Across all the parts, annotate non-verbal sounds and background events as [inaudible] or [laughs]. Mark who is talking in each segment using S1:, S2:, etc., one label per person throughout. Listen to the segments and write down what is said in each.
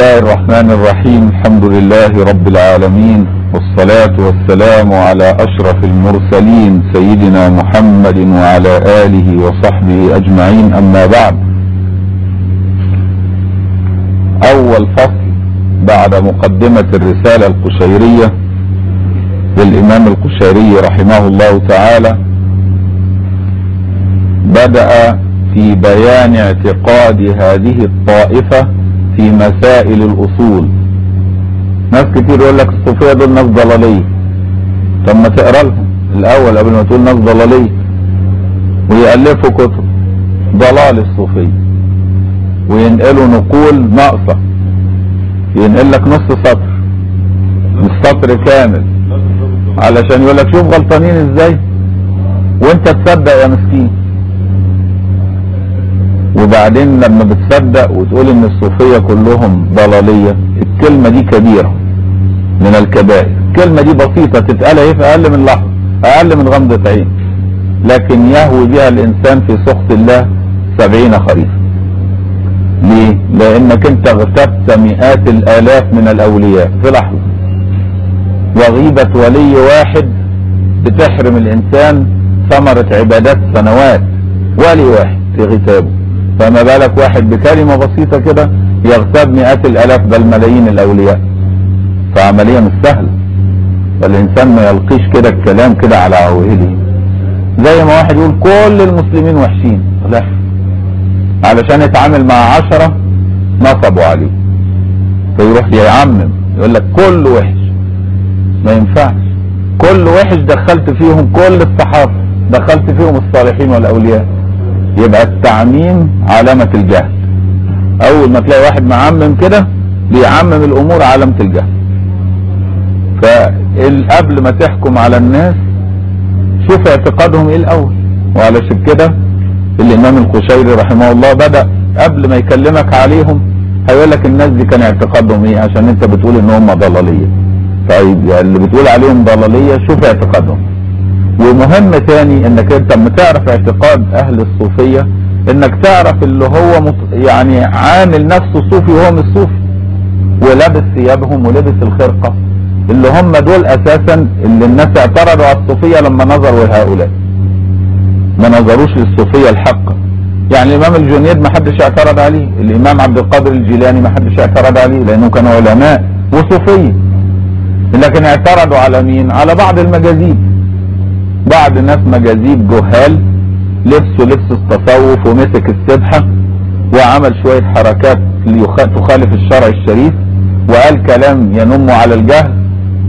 S1: الله الرحمن الرحيم الحمد لله رب العالمين والصلاة والسلام على أشرف المرسلين سيدنا محمد وعلى آله وصحبه أجمعين أما بعد أول فصل بعد مقدمة الرسالة القشيرية للإمام القشيري رحمه الله تعالى بدأ في بيان اعتقاد هذه الطائفة في مسائل الأصول. ناس كتير يقول لك الصوفية دول ناس ضلالية. طب ما تقرأ لهم. الأول قبل ما تقول ناس ضلالية. ويألفوا كتب. ضلال الصوفية. وينقلوا نقول ناقصة. ينقل لك نص سطر. مش سطر كامل. علشان يقول لك شوف غلطانين إزاي. وانت تصدق يا مسكين. وبعدين لما بتصدق وتقول إن الصوفية كلهم ضلالية الكلمة دي كبيرة من الكبائر. الكلمة دي بسيطة تتقال إيه في أقل من لحظة أقل من غمضة عين. لكن يهوي بها الإنسان في سخط الله سبعين خريفا. ليه؟ لأنك أنت اغتبت مئات الآلاف من الأولياء. في لحظة. وغيبة ولي واحد بتحرم الإنسان ثمرة عبادات سنوات. ولي واحد في غتابه. فما بالك واحد بكلمة بسيطة كده يغتاب مئات الألاف بل ملايين الأولياء؟ فعملية مش سهلة. فالانسان ما يلقيش كده الكلام كده على عوهده زي ما واحد يقول كل المسلمين وحشين. لا. علشان يتعامل مع عشرة نصبوا عليه. فيروح يعمم. يقول لك كل وحش. ما ينفعش. كل وحش دخلت فيهم كل الصحابة. دخلت فيهم الصالحين والأولياء. يبقى التعميم علامة الجهل. أول ما تلاقي واحد معمم كده بيعمم الأمور علامة الجهل. فقبل ما تحكم على الناس شوف اعتقادهم إيه الأول. وعلشان كده الإمام القشيري رحمه الله بدأ قبل ما يكلمك عليهم هيقول لك الناس دي كان اعتقادهم إيه؟ عشان أنت بتقول إن هم ضلالية. طيب يعني اللي بتقول عليهم ضلالية شوف اعتقادهم. ومهم تاني إنك أنت لما تعرف اعتقاد أهل الصوفية إنك تعرف اللي هو. يعني عامل نفسه صوفي وهو مش صوفي ولابس ثيابهم ولبس الخرقة. اللي هم دول أساسا اللي الناس اعترضوا على الصوفية لما نظروا لهؤلاء. ما نظروش للصوفية الحقة يعني الإمام الجنيد ما حدش اعترض عليه الإمام عبد القادر الجيلاني ما حدش اعترض عليه لأنه كانوا علماء وصوفية لكن اعترضوا على مين؟ على بعض المجاذيب بعض الناس مجاذيب جهال لبسوا لبس التصوف ومسك السبحة وعمل شوية حركات تخالف الشرع الشريف وقال كلام ينم على الجهل.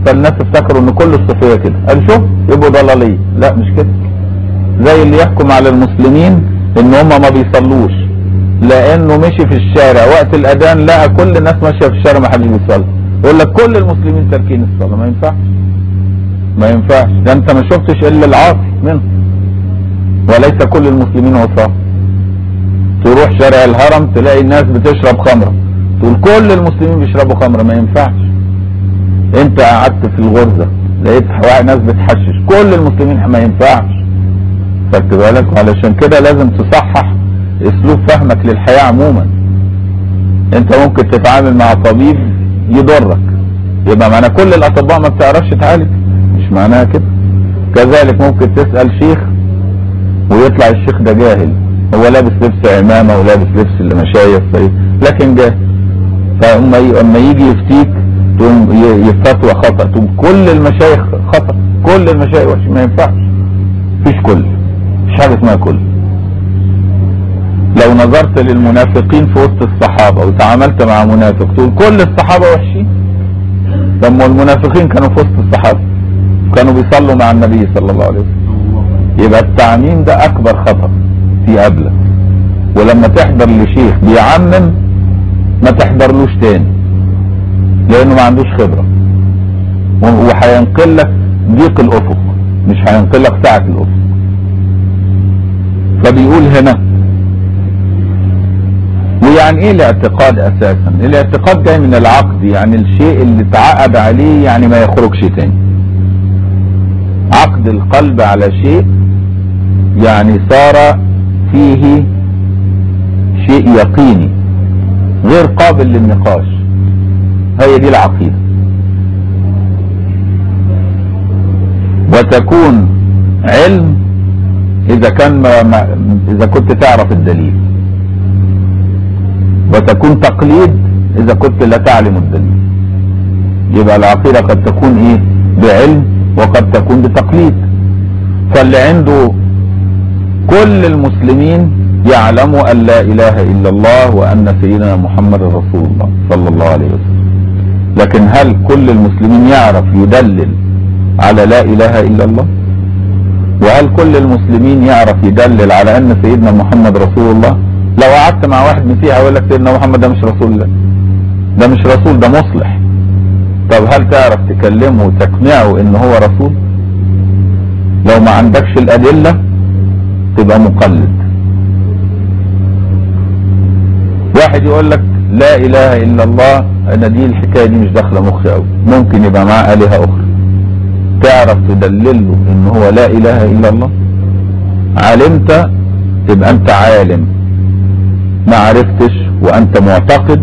S1: فالناس افتكروا إن كل الصوفية كده. قال شوف يبقوا ضلالية لا مش كده. زي اللي يحكم على المسلمين إن هم ما بيصلوش. لأنه مشي في الشارع وقت الأذان لقى كل الناس ماشية في الشارع ما حدش بيصلي. يقول لك كل المسلمين تاركين الصلاة ما ينفعش. ما ينفعش. ده انت ما شفتش إلا العاصي منهم وليس كل المسلمين عصاه تروح شارع الهرم تلاقي الناس بتشرب خمرة. تقول كل المسلمين بيشربوا خمرة. ما ينفعش. انت قعدت في الغرزة لقيت ناس بتحشش. كل المسلمين ما ينفعش. خدت بالك؟ وعلشان كده لازم تصحح أسلوب فهمك للحياة عموما. انت ممكن تتعامل مع طبيب يضرك. يبقى معنى كل الأطباء ما بتعرفش تعالج. معناها كده كذلك ممكن تسأل شيخ ويطلع الشيخ ده جاهل. هو لابس لبس عمامة ولابس لبس المشايخ لكن جاهل. فأما أما يجي يفتيك تقوم يفتوى خطأ تقوم كل المشايخ خطأ. كل المشايخ وحش ما ينفعش. مفيش كل. مش حاجة اسمها كل. لو نظرت للمنافقين في وسط الصحابة وتعاملت مع منافق تقول كل الصحابة وحشين. لما المنافقين كانوا في وسط الصحابة. كانوا بيصلوا مع النبي صلى الله عليه وسلم. يبقى التعميم ده أكبر خطأ في قبلة. ولما تحضر لشيخ بيعمم ما تحضرلوش تاني لأنه ما عندوش خبرة. وهينقل لك ضيق الأفق مش هينقل لك سعة الأفق. فبيقول هنا ويعني إيه الاعتقاد أساسا؟ الاعتقاد جاي من العقد يعني الشيء اللي اتعقد عليه يعني ما يخرجش تاني. عقد القلب على شيء يعني صار فيه شيء يقيني غير قابل للنقاش. هي دي العقيدة. وتكون علم إذا كان ما ما إذا كنت تعرف الدليل. وتكون تقليد إذا كنت لا تعلم الدليل. يبقى العقيدة قد تكون إيه؟ بعلم وقد تكون بتقليد. فاللي عنده كل المسلمين يعلموا أن لا إله إلا الله وأن سيدنا محمد رسول الله صلى الله عليه وسلم. لكن هل كل المسلمين يعرف يدلل على لا إله إلا الله؟ وهل كل المسلمين يعرف يدلل على أن سيدنا محمد رسول الله؟ لو قعدت مع واحد مسيحي هيقول لك سيدنا محمد ده مش رسول الله. ده مش رسول ده مصلح. طب هل تعرف تكلمه وتقنعه إن هو رسول؟ لو ما عندكش الأدلة تبقى مقلد. واحد يقول لك لا إله إلا الله أنا دي الحكاية دي مش داخلة مخي قوي ممكن يبقى معاه آلهة أخرى. تعرف تدلله إن هو لا إله إلا الله؟ علمت تبقى أنت عالم. ما عرفتش وأنت معتقد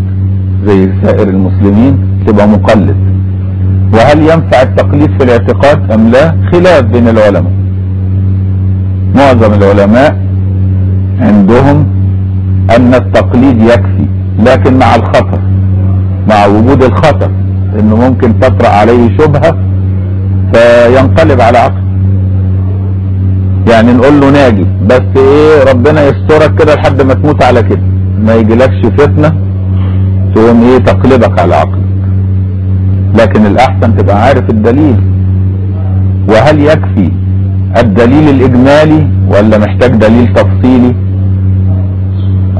S1: زي سائر المسلمين تبقى مقلد. وهل ينفع التقليد في الاعتقاد أم لا؟ خلاف بين العلماء. معظم العلماء عندهم أن التقليد يكفي لكن مع الخطر مع وجود الخطر إنه ممكن تطرأ عليه شبهة فينقلب على عقل. يعني نقول له ناجي بس إيه ربنا يسترك كده لحد ما تموت على كده. ما يجيلكش فتنة تقوم إيه تقلبك على عقلك لكن الأحسن تبقى عارف الدليل. وهل يكفي الدليل الإجمالي ولا محتاج دليل تفصيلي؟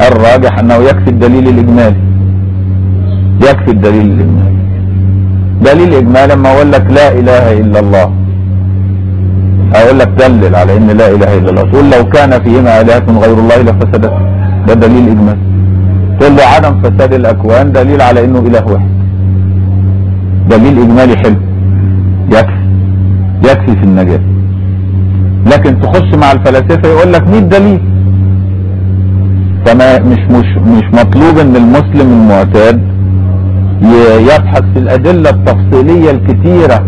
S1: الراجح أنه يكفي الدليل الإجمالي. يكفي الدليل الإجمالي. دليل إجمالي لما أقول لك لا إله إلا الله. أقول لك دلل على إن لا إله إلا الله. تقول لو كان فيهما آلهة غير الله لفسدت. ده دليل إجمالي. تقول له عدم فساد الأكوان دليل على إنه إله واحد. دليل إجمالي حلو. يكفي. يكفي في النجاة. لكن تخش مع الفلاسفة يقول لك 100 دليل. فما مش مش مش مطلوب إن المسلم المعتاد يبحث في الأدلة التفصيلية الكتيرة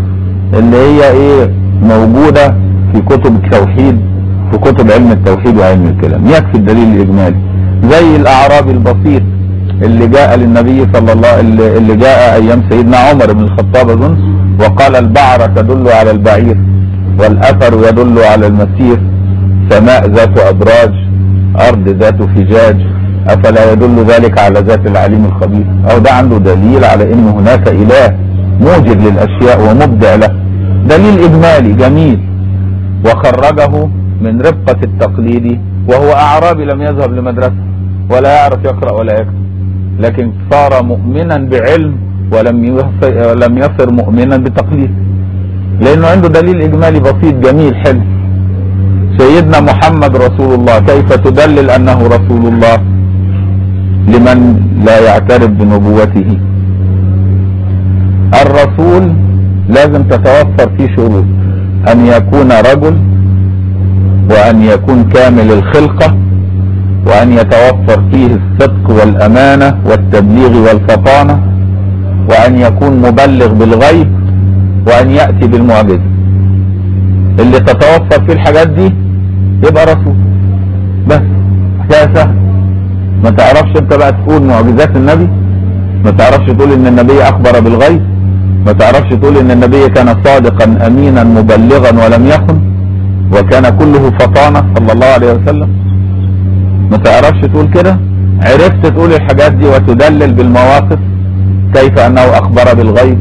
S1: اللي هي إيه؟ موجودة في كتب التوحيد في كتب علم التوحيد وعلم الكلام. يكفي الدليل الإجمالي. زي الأعرابي البسيط. اللي جاء للنبي صلى الله اللي جاء أيام سيدنا عمر بن الخطاب اظن وقال البعرة تدل على البعير والأثر يدل على المسير. سماء ذات أبراج أرض ذات فجاج أفلا يدل ذلك على ذات العليم الخبير؟ أو ده عنده دليل على إن هناك إله موجد للأشياء ومبدع له. دليل إجمالي جميل. وخرجه من رقة التقليد وهو أعرابي لم يذهب لمدرسة ولا يعرف يقرأ ولا يكتب. لكن صار مؤمنا بعلم ولم لم يصر مؤمنا بتقليد. لأنه عنده دليل إجمالي بسيط جميل حلو. سيدنا محمد رسول الله كيف تدلل أنه رسول الله؟ لمن لا يعترف بنبوته. الرسول لازم تتوفر فيه شروط. أن يكون رجل وأن يكون كامل الخلقة وأن يتوفر فيه الصدق والأمانة والتبليغ والفطانة وأن يكون مبلغ بالغيب وأن يأتي بالمعجزة. اللي تتوفر فيه الحاجات دي يبقى رسول. بس حكاية سهلة ما تعرفش أنت بقى تقول معجزات النبي ما تعرفش تقول إن النبي أخبر بالغيب ما تعرفش تقول إن النبي كان صادقا امينا مبلغا ولم يخن وكان كله فطانة صلى الله عليه وسلم. ما تعرفش تقول كده؟ عرفت تقول الحاجات دي وتدلل بالمواقف كيف أنه أخبر بالغيب؟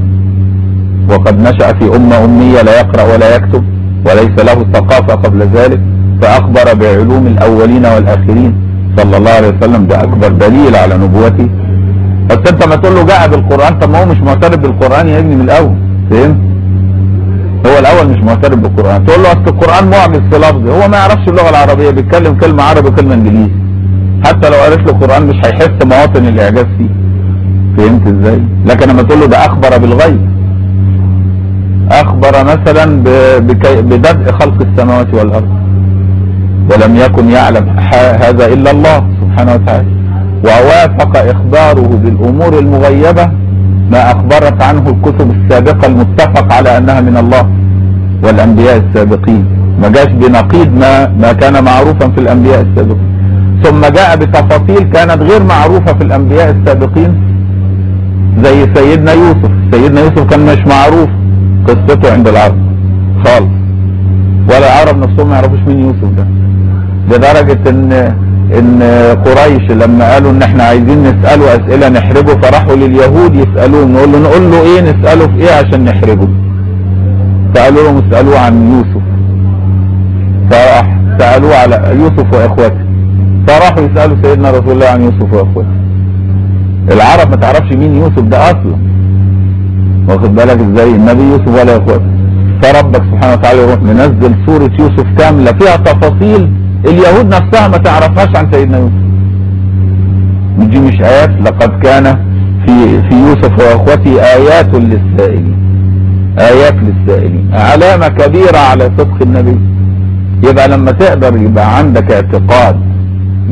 S1: وقد نشأ في أمة أمية لا يقرأ ولا يكتب وليس له ثقافة قبل ذلك فأخبر بعلوم الأولين والآخرين. صلى الله عليه وسلم ده أكبر دليل على نبوته. بس أنت ما تقول له جاء بالقرآن طب ما هو مش معترف بالقرآن يا ابني من الأول. فهمت؟ الأول مش معترف بالقرآن. تقول له أصل القرآن معجز في لفظه. هو ما يعرفش اللغة العربية بيتكلم كلمة عربي وكلمة إنجليزي. حتى لو عرف له القرآن مش هيحس مواطن الإعجاز فيه. فهمت إزاي؟ لكن لما تقول له ده أخبر بالغيب. أخبر مثلا ببدء خلق السماوات والأرض. ولم يكن يعلم هذا إلا الله سبحانه وتعالى. ووافق إخباره بالأمور المغيبة ما اخبرت عنه الكتب السابقة المتفق على أنها من الله. والأنبياء السابقين. ما جاش بنقيض ما, ما كان معروفا في الأنبياء السابقين. ثم جاء بتفاصيل كانت غير معروفة في الأنبياء السابقين زي سيدنا يوسف. سيدنا يوسف كان مش معروف قصته عند العرب خالص. ولا العرب نفسهم ما يعرفوش مين يوسف ده. لدرجة ان إن قريش لما قالوا إن إحنا عايزين نسأله أسئلة نحرجه فراحوا لليهود يسألوه نقول له نقول له إيه نسأله في إيه عشان نحرجه؟ لهم اسألوه عن يوسف. فراح سألوه على يوسف واخواته فراحوا يسألوا سيدنا رسول الله عن يوسف واخواته العرب ما تعرفش مين يوسف ده أصلا. واخد بالك إزاي؟ النبي يوسف ولا اخواته فربك سبحانه وتعالى يروح منزل سورة يوسف كاملة فيها تفاصيل اليهود نفسها ما تعرفهاش عن سيدنا يوسف. دي مش آيات لقد كان في في يوسف وإخوته آيات للسائلين. آيات للسائلين. علامة كبيرة على صدق النبي. يبقى لما تقدر يبقى عندك اعتقاد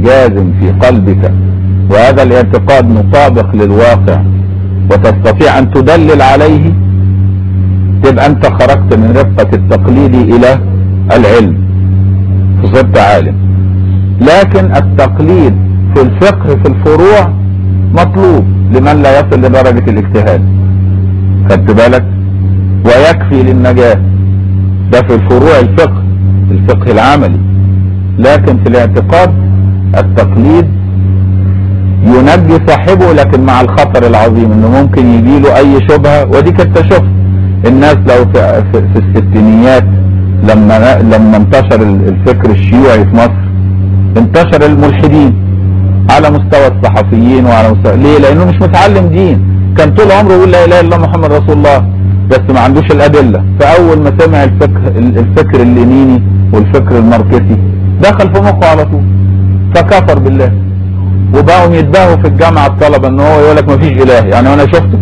S1: جازم في قلبك وهذا الاعتقاد مطابق للواقع وتستطيع أن تدلل عليه تبقى أنت خرجت من رفقة التقليد إلى العلم. فصرت عالم. لكن التقليد في الفقه في الفروع مطلوب لمن لا يصل لدرجة الاجتهاد. خدت بالك؟ ويكفي للنجاة. ده في الفروع الفقه الفقه العملي. لكن في الاعتقاد التقليد ينجي صاحبه لكن مع الخطر العظيم إنه ممكن يجي له أي شبهة. ودي كنت شفت الناس لو في, في, في الستينيات لما لما انتشر الفكر الشيوعي في مصر انتشر الملحدين على مستوى الصحفيين وعلى مستوى ليه؟ لأنه مش متعلم دين. كان طول عمره يقول لا إله إلا الله محمد رسول الله. بس ما عندوش الأدلة. فأول ما سمع الفكر الفكر اللينيني والفكر الماركسي دخل في مخه على طول. فكفر بالله. وبقوا يتباهوا في الجامعة الطلبة إن هو يقول لك ما فيش إله. يعني وأنا شفته.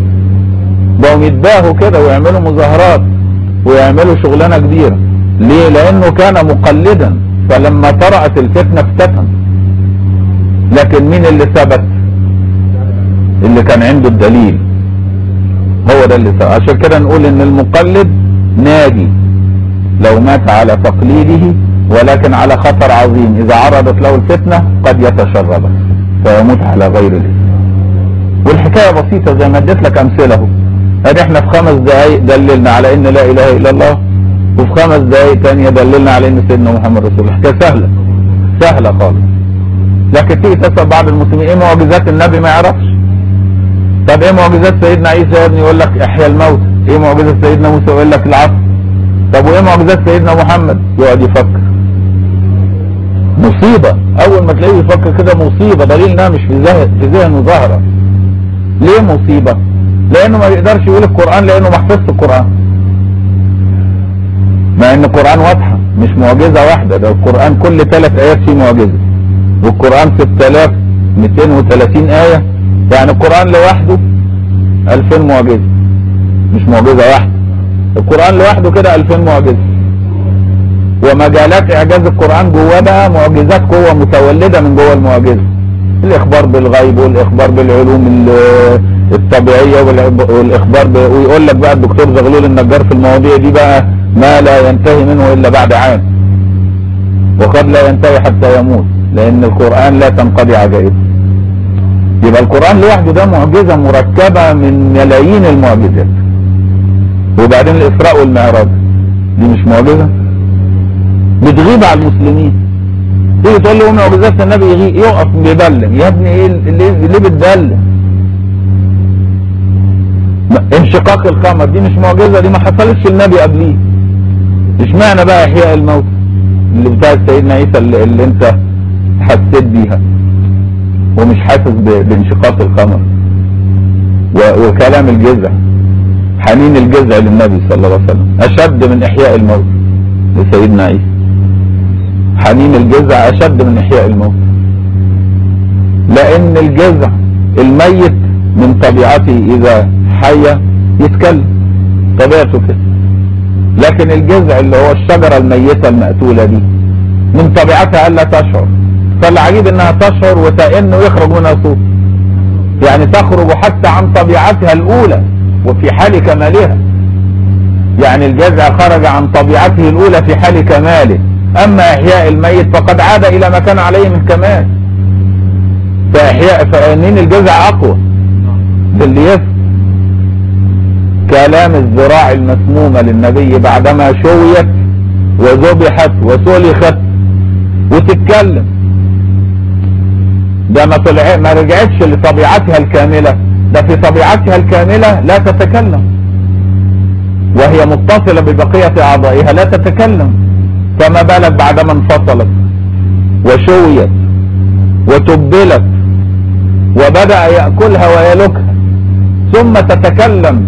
S1: بقوا يتباهوا كده ويعملوا مظاهرات ويعملوا شغلانة كبيرة. ليه؟ لأنه كان مقلدا. فلما طرأت الفتنة افتتن. لكن مين اللي ثبت؟ اللي كان عنده الدليل. هو ده اللي ثبت عشان كده نقول إن المقلد ناجي. لو مات على تقليده ولكن على خطر عظيم. إذا عرضت له الفتنة قد يتشرب فيموت على غير الاسم والحكاية بسيطة زي ما اديت لك أمثلة ادي إحنا في خمس دقائق دللنا على إن لا إله إلا الله وفي خمس دقائق تانية دللنا على إن سيدنا محمد رسول الله. حكاية سهلة. سهلة خالص. لكن تيجي تسأل بعض المسلمين إيه معجزات النبي ما يعرفش؟ طب إيه معجزات سيدنا عيسى يا ابني؟ يقول لك احيا الموت. إيه معجزات سيدنا موسى؟ يقول لك العصر طب وايه معجزات سيدنا محمد؟ يقعد يفكر. مصيبة. أول ما تلاقيه يفكر كده مصيبة. دليل إنها مش في ذهن في ذهنه ظاهرة. ليه مصيبة؟ لأنه ما يقدرش يقول القرآن لأنه ما حفظش القرآن. مع إن القرآن واضحة مش معجزة واحدة. ده القرآن كل ثلاث آيات فيه معجزة. والقرآن 6230 آية يعني القرآن لوحده 2000 معجزة مش معجزة واحدة. القرآن لوحده كده 2000 معجزة. ومجالات إعجاز القرآن جواه بقى معجزات قوة متولدة من جوه المعجزة. الإخبار بالغيب والإخبار بالعلوم الطبيعية والإخبار. ويقول لك بقى الدكتور زغلول النجار في المواضيع دي بقى ما لا ينتهي منه إلا بعد عام. وقد لا ينتهي حتى يموت لأن القرآن لا تنقضي عجائبه يبقى القرآن لوحده ده معجزة مركبة من ملايين المعجزات. وبعدين الإسراء والمعراج. دي مش معجزة؟ بتغيب على المسلمين. تيجي تقول له معجزات النبي يغيب يقف بيبلم يا ابني إيه ليه, ليه بتبلم انشقاق القمر. دي مش معجزة. دي ما حصلتش النبي قبليه. اشمعنى بقى إحياء الموت اللي بتاع سيدنا عيسى اللي, اللي انت حسيت بيها؟ ومش حاسس بانشقاق القمر. وكلام الجذع. حنين الجذع للنبي صلى الله عليه وسلم. أشد من إحياء الموت لسيدنا عيسى. حنين الجذع أشد من إحياء الموت. لأن الجذع الميت من طبيعته إذا حي يتكلم. طبيعته كده. لكن الجذع اللي هو الشجرة الميتة المقتولة دي من طبيعتها ألا تشعر. فالعجيب إنها تشعر وتئن ويخرج منها صوت. يعني تخرج حتى عن طبيعتها الأولى وفي حال كمالها. يعني الجزع خرج عن طبيعته الأولى في حال كماله. أما إحياء الميت فقد عاد إلى ما كان عليه من كمال. فإحياء فانين الجزع أقوى. باللي يفهم كلام الذراع المسمومة للنبي بعدما شويت وذبحت وسلخت وتتكلم. ده ما طلع ما رجعتش لطبيعتها الكاملة. ده في طبيعتها الكاملة لا تتكلم. وهي متصلة ببقية أعضائها لا تتكلم. فما بالك بعدما انفصلت وشويت وتبلت وبدأ يأكلها ويلكها ثم تتكلم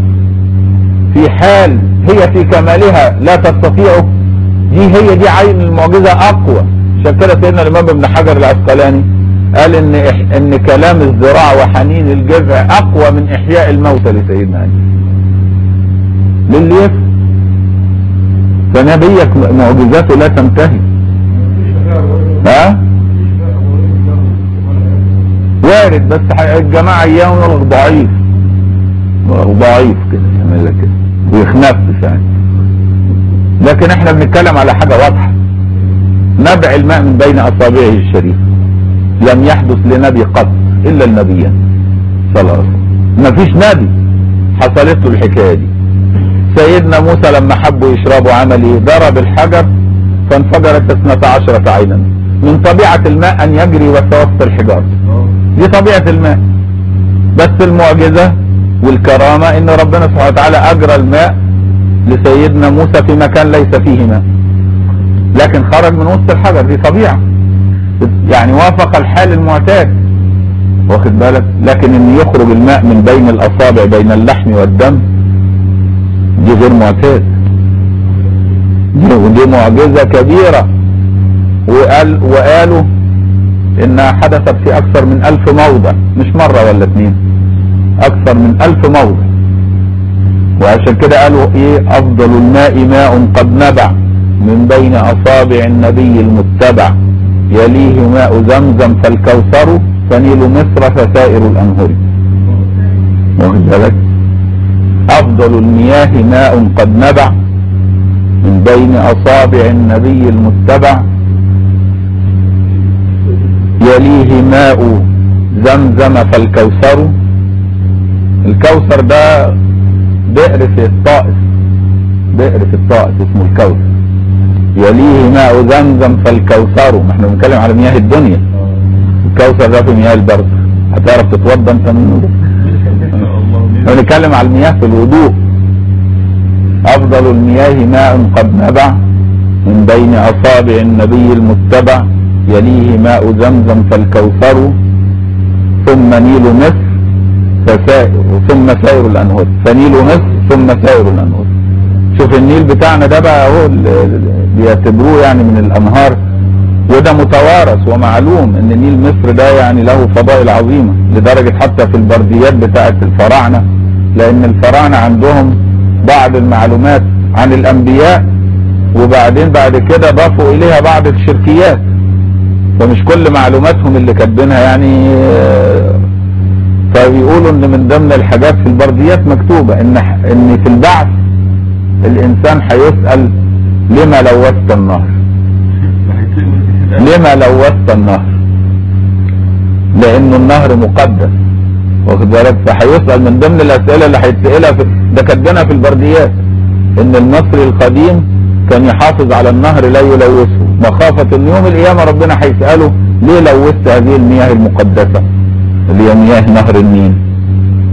S1: في حال هي في كمالها لا تستطيع. دي هي دي عين المعجزة أقوى. عشان كده سيدنا الإمام ابن حجر العسقلاني. قال إح إن كلام الذراع وحنين الجذع أقوى من إحياء الموتى لسيدنا علي. للي يفهم فنبيك معجزاته لا تنتهي. ها؟ وارد بس الجماعة أيام يقول ضعيف. ضعيف كده يعمل لك كده. ويخنفس يعني لكن إحنا بنتكلم على حاجة واضحة. نبع الماء من بين أصابعه الشريفة لم يحدث لنبي قط إلا النبيين صلى الله عليه وسلم. مفيش نبي حصلت له الحكاية دي. سيدنا موسى لما حبوا يشربوا عمل إيه ضرب الحجر فانفجرت اثنتا عشرة عينا من طبيعة الماء أن يجري وسط الحجار دي طبيعة الماء. بس المعجزة والكرامة إن ربنا سبحانه وتعالى أجرى الماء لسيدنا موسى في مكان ليس فيه ماء. لكن خرج من وسط الحجر. دي طبيعة. يعني وافق الحال المعتاد. واخد بالك؟ لكن إن يخرج الماء من بين الأصابع بين اللحم والدم دي غير معتاد. دي, ودي معجزة كبيرة. وقال وقالوا إنها حدثت في أكثر من ألف موضع. مش مرة ولا اتنين. أكثر من ألف موضع. وعشان كده قالوا إيه؟ أفضل الماء ماء قد نبع من بين أصابع النبي المتبع. يليه ماء زمزم فالكوثر فنيل مصر فسائر الأنهر. واخد بالك؟ أفضل المياه ماء قد نبع من بين أصابع النبي المتبع. يليه ماء زمزم فالكوثر. الكوثر ده بئر في الطائف بئر في الطائف اسمه الكوثر. يليه ماء زمزم فالكوثر. ما إحنا بنتكلم على مياه الدنيا. الكوثر ده في مياه البرد. هتعرف تتوضى انت منه بنتكلم على المياه في الوضوء أفضل المياه ماء قد نبع من بين أصابع النبي المتبع. يليه ماء زمزم فالكوثر. ثم نيل مصر فسائر ثم سائر الأنهار. فنيل مصر ثم سائر الأنهار. شوف النيل بتاعنا ده بقى أهو بيعتبروه يعني من الأنهار. وده متوارث ومعلوم إن نيل مصر ده يعني له فضائل عظيمة لدرجة حتى في البرديات بتاعت الفراعنة لأن الفراعنة عندهم بعض المعلومات عن الأنبياء وبعدين بعد كده ضافوا إليها بعض الشركيات. فمش كل معلوماتهم اللي كاتبينها يعني فبيقولوا إن من ضمن الحاجات في البرديات مكتوبة إن إن في البعث الإنسان هيسأل لما لوثت النهر؟ لما لوثت النهر؟ لأنه النهر مقدس. واخد بالك؟ فهيسأل من ضمن الأسئلة اللي هيتسألها في ده كاتبينها في البرديات إن المصري القديم كان يحافظ على النهر لا يلوثه. مخافة ان يوم القيامة ربنا هيسأله ليه لوثت هذه المياه المقدسة؟ اللي هي مياه نهر النيل.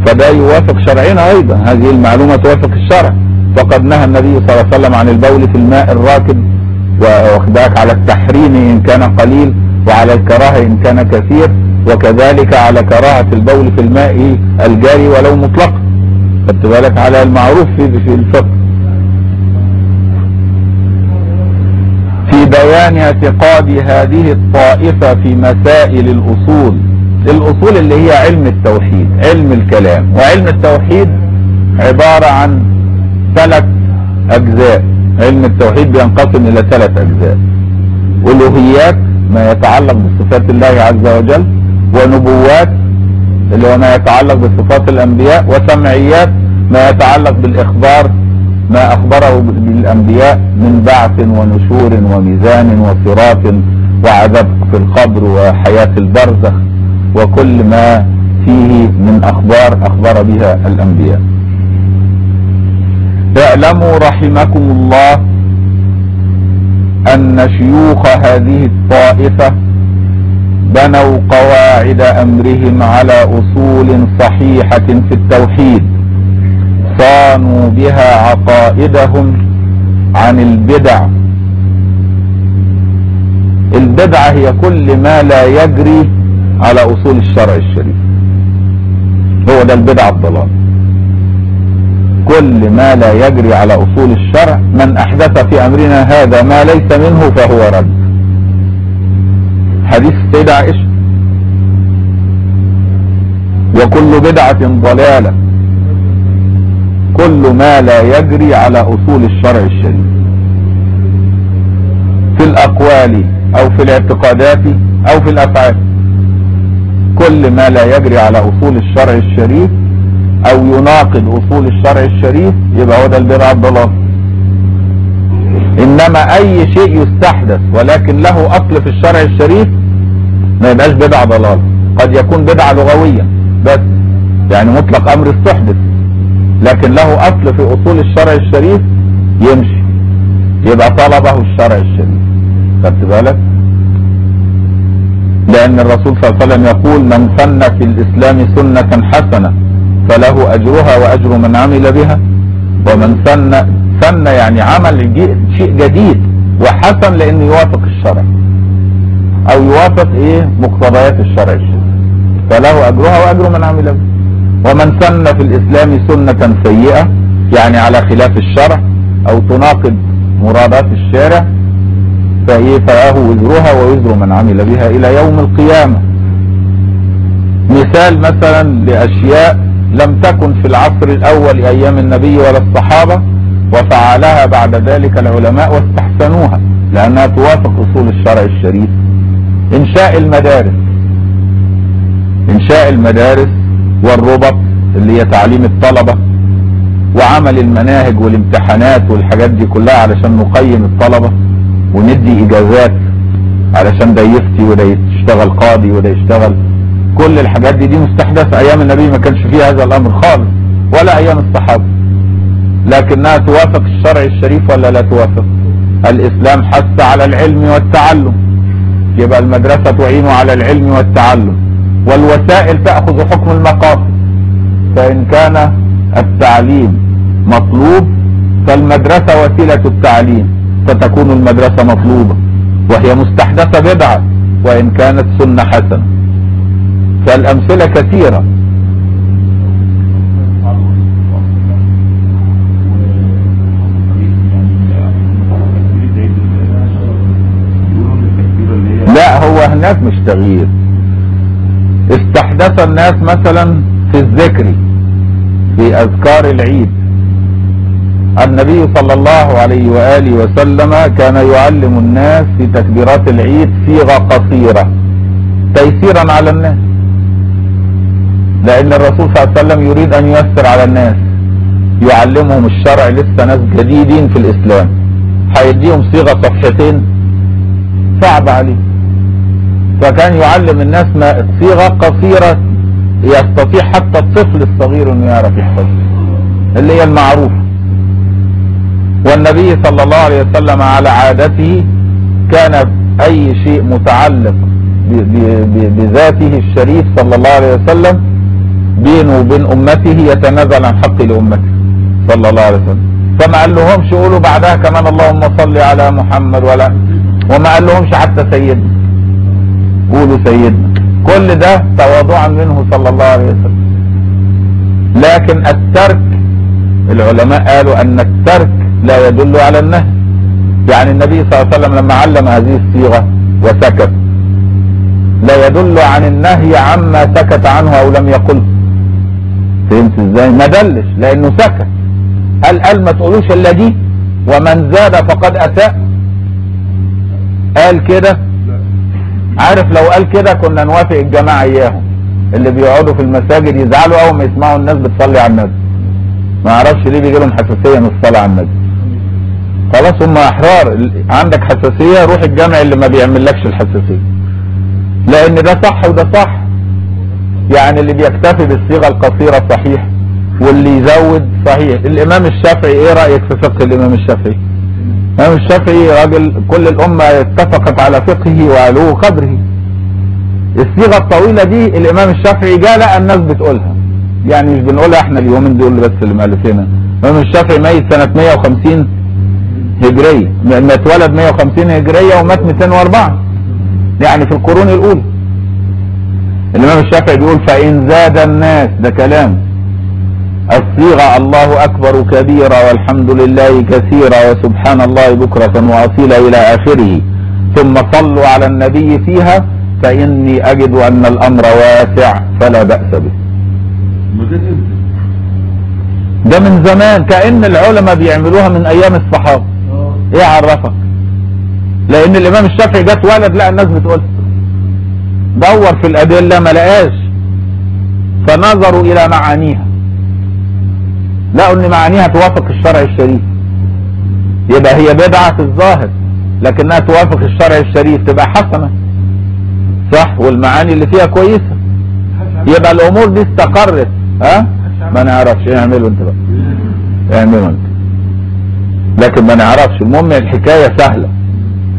S1: فده يوافق شرعنا أيضا. هذه المعلومة توافق الشرع. فقد نهى النبي صلى الله عليه وسلم عن البول في الماء الراكد واخداك على التحريم إن كان قليل وعلى الكراهة إن كان كثير وكذلك على كراهة البول في الماء الجاري ولو مطلق. خدت بالك على المعروف في في الفقه. في بيان اعتقاد هذه الطائفة في مسائل الأصول الأصول اللي هي علم التوحيد علم الكلام وعلم التوحيد عبارة عن ثلاث أجزاء. علم التوحيد بينقسم إلى ثلاث أجزاء. ألوهيات ما يتعلق بصفات الله عز وجل ونبوات اللي هو ما يتعلق بصفات الأنبياء وسمعيات ما يتعلق بالإخبار ما أخبره بالأنبياء من بعث ونشور وميزان وصراط وعذاب في القبر وحياة البرزخ وكل ما فيه من أخبار أخبر بها الأنبياء. اعلموا رحمكم الله أن شيوخ هذه الطائفة بنوا قواعد أمرهم على أصول صحيحة في التوحيد صانوا بها عقائدهم عن البدع. البدعة هي كل ما لا يجري على أصول الشرع الشريف. هو ده البدعة الضلال. كل ما لا يجري على أصول الشرع من أحدث في أمرنا هذا ما ليس منه فهو رد. حديث السيدة عائشة. وكل بدعة ضلالة. كل ما لا يجري على أصول الشرع الشريف. في الأقوال أو في الاعتقادات أو في الأفعال. كل ما لا يجري على أصول الشرع الشريف أو يناقض أصول الشرع الشريف يبقى هو ده البدعة الضلال إنما أي شيء يستحدث ولكن له أصل في الشرع الشريف ما يبقاش بدعة ضلال قد يكون بدعة لغوية بس يعني مطلق أمر استحدث. لكن له أصل في أصول الشرع الشريف يمشي. يبقى طلبه الشرع الشريف. خدت بالك؟ لأن الرسول صلى الله عليه وسلم يقول من سن في الإسلام سنة حسنة فله أجرها وأجر من عمل بها. ومن سن سن يعني عمل شيء جديد وحسن لأنه يوافق الشرع. أو يوافق إيه؟ مقتضيات الشرع. فله أجرها وأجر من عمل بها. ومن سن في الإسلام سنة سيئة يعني على خلاف الشرع أو تناقض مرادات الشارع فايه فله وزرها ووزر من عمل بها إلى يوم القيامة. مثال مثلا لأشياء لم تكن في العصر الأول أيام النبي ولا الصحابة وفعلها بعد ذلك العلماء واستحسنوها لأنها توافق أصول الشرع الشريف. إنشاء المدارس. إنشاء المدارس والربط اللي هي تعليم الطلبة وعمل المناهج والامتحانات والحاجات دي كلها علشان نقيم الطلبة وندي إجازات علشان ده يفتي وده يشتغل قاضي وده يشتغل كل الحاجات دي دي مستحدثة. أيام النبي ما كانش فيها هذا الأمر خالص ولا أيام الصحابة. لكنها توافق الشرع الشريف ولا لا توافق؟ الإسلام حث على العلم والتعلم. يبقى المدرسة تعين على العلم والتعلم. والوسائل تأخذ حكم المقاصد. فإن كان التعليم مطلوب فالمدرسة وسيلة التعليم. فتكون المدرسة مطلوبة وهي مستحدثة بدعة. وإن كانت سنة حسنة. فالأمثلة كثيرة. لا هو هناك مش تغيير. استحدث الناس مثلا في الذكر في أذكار العيد. النبي صلى الله عليه وآله وسلم كان يعلم الناس في تكبيرات العيد صيغة قصيرة. تيسيرا على الناس. لأن الرسول صلى الله عليه وسلم يريد أن ييسر على الناس يعلمهم الشرع لسه ناس جديدين في الإسلام. هيديهم صيغة صفحتين صعب عليه فكان يعلم الناس ما صيغة قصيرة يستطيع حتى الطفل الصغير إنه يعرف يحفظ اللي هي المعروفة. والنبي صلى الله عليه وسلم على عادته كان أي شيء متعلق بذاته الشريف صلى الله عليه وسلم بينه وبين أمته يتنازل عن حق لأمته صلى الله عليه وسلم. فما قال لهمش قولوا بعدها كمان اللهم صل على محمد ولا وما قال لهمش حتى سيدنا. قولوا سيدنا. كل ده تواضعا منه صلى الله عليه وسلم. لكن الترك العلماء قالوا أن الترك لا يدل على النهي. يعني النبي صلى الله عليه وسلم لما علم هذه الصيغة وسكت لا يدل عن النهي عما سكت عنه أو لم يقله فهمت إزاي؟ ما دلش لأنه سكت. قال قال ما تقولوش إلا دي. ومن زاد فقد اساء قال كده؟ عارف لو قال كده كنا نوافق الجماعة إياهم. اللي بيقعدوا في المساجد يزعلوا اول ما يسمعوا الناس بتصلي على النبي. ما أعرفش ليه بيجي لهم حساسية من الصلاة على النبي. خلاص هم أحرار. عندك حساسية روح الجامع اللي ما بيعملكش الحساسية. لأن ده صح وده صح. يعني اللي بيكتفي بالصيغة القصيرة صحيح واللي يزود صحيح. الإمام الشافعي إيه رأيك في فقه الإمام الشافعي؟ الإمام الشافعي راجل كل الأمة اتفقت على فقهه وعلو قدره. الصيغة الطويلة دي الإمام الشافعي جاء لقى الناس بتقولها. يعني مش بنقولها إحنا اليومين دول بس اللي مؤلفينها الإمام الشافعي ميت سنة 150 هجرية. م- اتولد 150 هجرية ومات 204 يعني في القرون الأولى. الإمام الشافعي بيقول فإن زاد الناس ده كلام. الصيغة الله أكبر كبيرا والحمد لله كثيرا وسبحان الله بكرة وأصيلا إلى آخره. ثم صلوا على النبي فيها فإني أجد أن الأمر واسع فلا بأس به.
S2: ده؟
S1: ده من زمان كأن العلماء بيعملوها من أيام الصحابة. إيه عرفك؟ لأن الإمام الشافعي جه اتولد لقى الناس بتقولها. دور في الأدلة ما لقاش فنظروا إلى معانيها. لقوا إن معانيها توافق الشرع الشريف. يبقى هي بدعة في الظاهر لكنها توافق الشرع الشريف تبقى حسنة. صح؟ والمعاني اللي فيها كويسة. يبقى الأمور دي استقرت. ها؟ ما نعرفش. اعملوا انت بقى. اعملوا انت. لكن ما نعرفش. المهم الحكاية سهلة.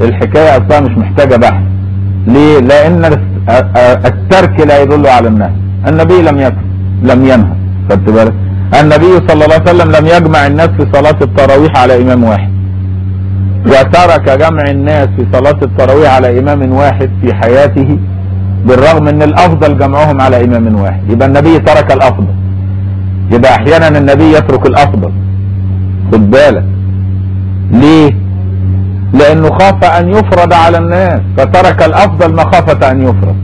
S1: الحكاية أصلا مش محتاجة بحث. ليه؟ لأن الترك لا يدل على النهي. النبي لم يترك لم ينهى. خدت بالك؟ النبي صلى الله عليه وسلم لم يجمع الناس في صلاة التراويح على إمام واحد. وترك جمع الناس في صلاة التراويح على إمام واحد في حياته بالرغم ان الأفضل جمعهم على إمام واحد. يبقى النبي ترك الأفضل. يبقى أحيانا النبي يترك الأفضل. خد بالك؟ ليه؟ لأنه خاف أن يفرض على الناس فترك الأفضل مخافة أن يفرض.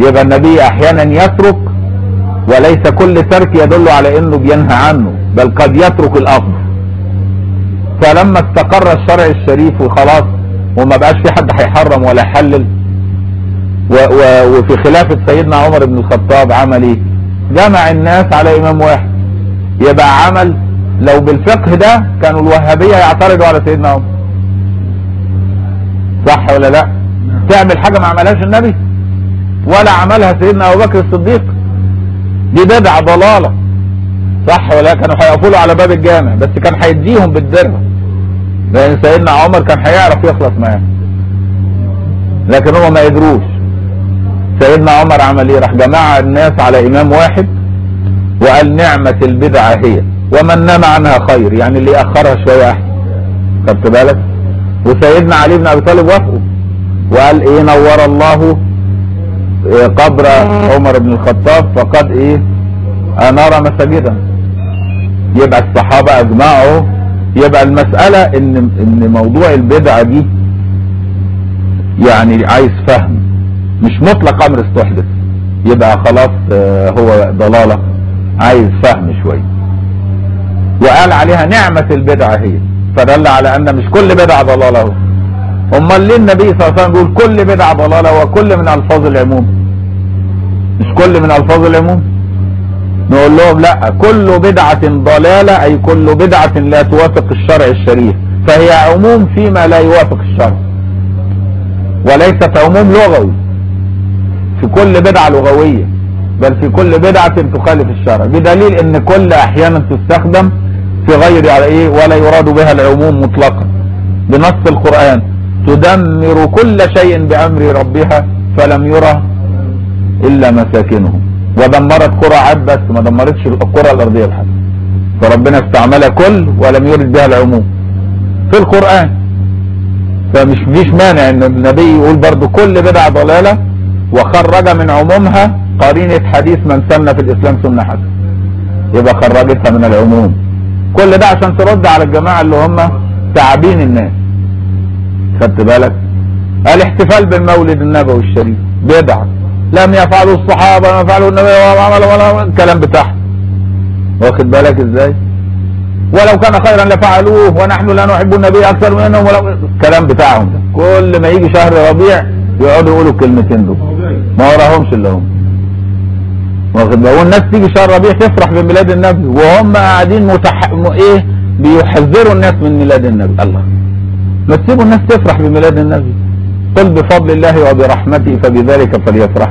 S1: يبقى النبي أحيانا يترك وليس كل ترك يدل على إنه بينهى عنه بل قد يترك الأفضل. فلما استقر الشرع الشريف وخلاص وما بقاش في حد هيحرم ولا يحلل وفي خلافة سيدنا عمر بن الخطاب عمل إيه؟ جمع الناس على إمام واحد. يبقى عمل لو بالفقه ده كانوا الوهابية يعترضوا على سيدنا عمر. صح ولا لا؟ تعمل حاجة ما عملهاش النبي؟ ولا عملها سيدنا أبو بكر الصديق. دي بدعة ضلالة. صح ولا كانوا هيقفوا له على باب الجامع بس كان هيديهم بالدرة لأن سيدنا عمر كان هيعرف يخلص معاه. لكن هم ما قدروش سيدنا عمر عمل إيه؟ راح جمع الناس على إمام واحد وقال نعمة البدعة هي. ومن نام عنها خير يعني اللي أخرها شوية أحسن. خدت بالك؟ وسيدنا علي بن أبي طالب وافقه. وقال إيه؟ نور الله إيه قبر عمر بن الخطاب فقد إيه؟ أنار مساجدا. يبقى الصحابة أجمعوا. يبقى المسألة إن إن موضوع البدعة دي يعني عايز فهم. مش مطلق أمر استحدث. يبقى خلاص آه، هو ضلالة. عايز فهم شوية وقال عليها نعمة البدعة هي. فدل على أن مش كل بدعة ضلالة أمال ليه النبي صلى الله عليه وسلم بيقول كل بدعة ضلالة وكل من ألفاظ العموم؟ مش كل من ألفاظ العموم؟ نقول لهم لا كل بدعة ضلالة أي كل بدعة لا توافق الشرع الشريف فهي عموم فيما لا يوافق الشرع. وليست عموم لغوي. في كل بدعة لغوية بل في كل بدعة تخالف الشرع. بدليل إن كل أحيانا تستخدم في غير على إيه؟ ولا يراد بها العموم مطلقا. بنص القرآن. تدمر كل شيء بأمر ربها فلم يرى إلا مساكنهم. ودمرت قرى عاد بس ما دمرتش القرى الأرضية بحد. فربنا استعمل كل ولم يرد بها العموم. في القرآن. فمش فيش مانع إن النبي يقول برضو كل بدعة ضلالة وخرج من عمومها قرينة حديث من سن في الإسلام سنة حسنة. يبقى خرجتها من العموم. كل ده عشان ترد على الجماعة اللي هم تعبين الناس. خدت بالك؟ الاحتفال بالمولد النبوي الشريف بدعة لم يفعلوا الصحابة لم يفعلوا النبي ولا عمل ولا الكلام بتاعهم واخد بالك إزاي؟ ولو كان خيرا لفعلوه ونحن لا نحب النبي أكثر منهم ولو الكلام بتاعهم ده. كل ما يجي شهر ربيع يقعدوا يقولوا الكلمتين دول. ما وراهمش الا هم. واخد بالك؟ والناس تيجي شهر ربيع تفرح بميلاد النبي وهم قاعدين متح... م... إيه؟ بيحذروا الناس من ميلاد النبي. الله. ما تسيبوا الناس تفرح بميلاد النبي. قل بفضل الله وبرحمته فبذلك فليفرح.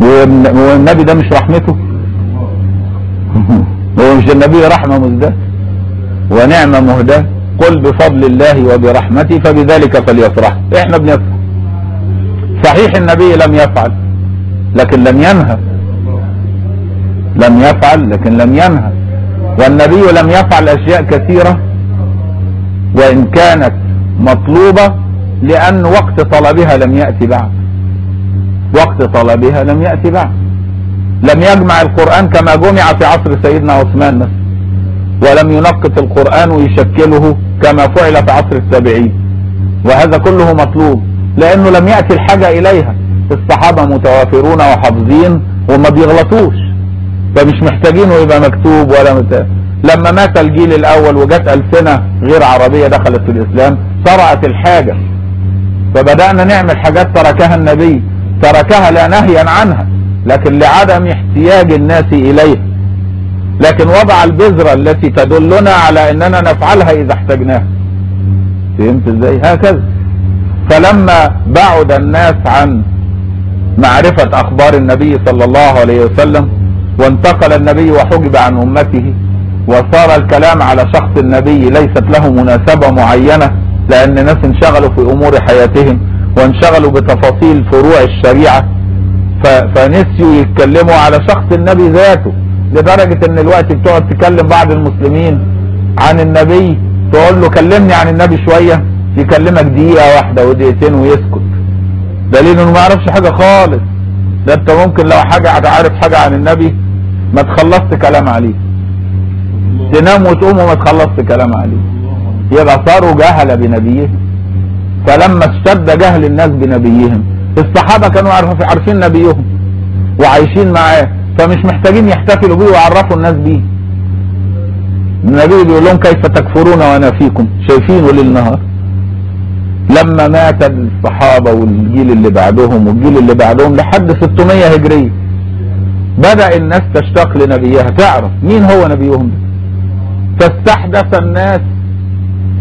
S1: والن- والنبي ده مش رحمته؟ [laughs] هو مش النبي رحمة مزداد ونعمة مهداة؟ قل بفضل الله وبرحمته فبذلك فليفرح. إحنا بنفرح. صحيح النبي لم يفعل. لكن لم ينهى. لم يفعل لكن لم ينهى. والنبي لم يفعل أشياء كثيرة وإن كانت مطلوبة لأن وقت طلبها لم يأتي بعد. وقت طلبها لم يأتي بعد. لم يجمع القرآن كما جمع في عصر سيدنا عثمان مثلا. ولم ينقط القرآن ويشكله كما فعل في عصر التابعين. وهذا كله مطلوب لأنه لم يأتي الحاجة إليها. الصحابة متوافرون وحافظين وما بيغلطوش. فمش محتاجينه يبقى مكتوب ولا مت... لما مات الجيل الأول وجت ألسنة غير عربية دخلت في الإسلام طرأت الحاجة. فبدأنا نعمل حاجات تركها النبي تركها لا نهيا عنها لكن لعدم احتياج الناس إليها. لكن وضع البذرة التي تدلنا على إننا نفعلها إذا احتجناها. فهمت إزاي؟ هكذا. فلما بعد الناس عن معرفة أخبار النبي صلى الله عليه وسلم وانتقل النبي وحجب عن أمته وصار الكلام على شخص النبي ليست له مناسبة معينة لأن ناس انشغلوا في أمور حياتهم وانشغلوا بتفاصيل فروع الشريعة. فنسيوا يتكلموا على شخص النبي ذاته لدرجة إن الوقت بتقعد تكلم بعض المسلمين عن النبي تقول له كلمني عن النبي شوية يكلمك دقيقة واحدة ودقيقتين ويسكت. دليل إنه ما يعرفش حاجة خالص. ده أنت ممكن لو حاجة عارف حاجة عن النبي ما تخلصت كلام عليه. تنام وتقوم وما تخلصت كلام عليه. يبقى صاروا جهل بنبيهم. فلما اشتد جهل الناس بنبيهم الصحابة كانوا عارف- عارفين نبيهم وعايشين معاه فمش محتاجين يحتفلوا بيه ويعرفوا الناس بيه. النبي بيقول لهم كيف تكفرون وأنا فيكم؟ شايفينه ليل نهار. لما مات الصحابة والجيل اللي بعدهم والجيل اللي بعدهم لحد 600 هجرية. بدأ الناس تشتاق لنبيها. تعرف مين هو نبيهم؟ ده فاستحدث الناس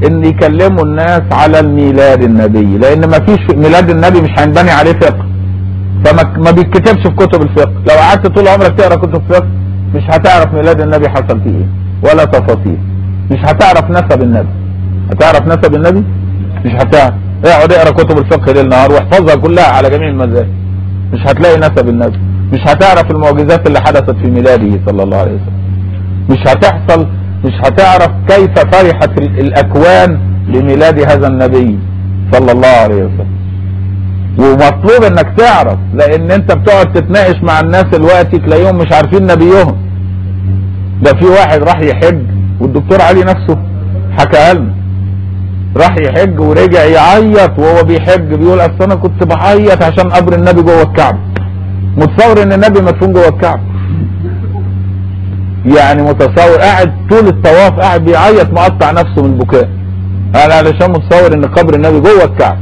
S1: إن يكلموا الناس على الميلاد النبي. لأن ما فيش ميلاد النبي مش هينبني عليه فقه. فما ما بيتكتبش في كتب الفقه. لو قعدت طول عمرك تقرأ كتب فقه مش هتعرف ميلاد النبي حصل فيه إيه ولا تفاصيل. مش هتعرف نسب النبي. هتعرف نسب النبي؟ مش هتعرف اقعد اقرا كتب الفقه ليل نهار واحفظها كلها على جميع المذاهب مش هتلاقي نسب النبي مش هتعرف المعجزات اللي حدثت في ميلاده صلى الله عليه وسلم. مش هتحصل مش هتعرف كيف فرحت ال- الأكوان لميلاد هذا النبي صلى الله عليه وسلم. ومطلوب إنك تعرف لأن أنت بتقعد تتناقش مع الناس الوقت تلاقيهم مش عارفين نبيهم. ده في واحد راح يحج والدكتور علي نفسه حكاها لنا. راح يحج ورجع يعيط وهو بيحج بيقول أصل أنا كنت بعيط عشان قبر النبي جوه الكعبة. متصور إن النبي مدفون جوه الكعبة. يعني متصور قاعد طول الطواف قاعد بيعيط مقطع نفسه من البكاء. أنا علشان متصور إن قبر النبي جوه الكعبة.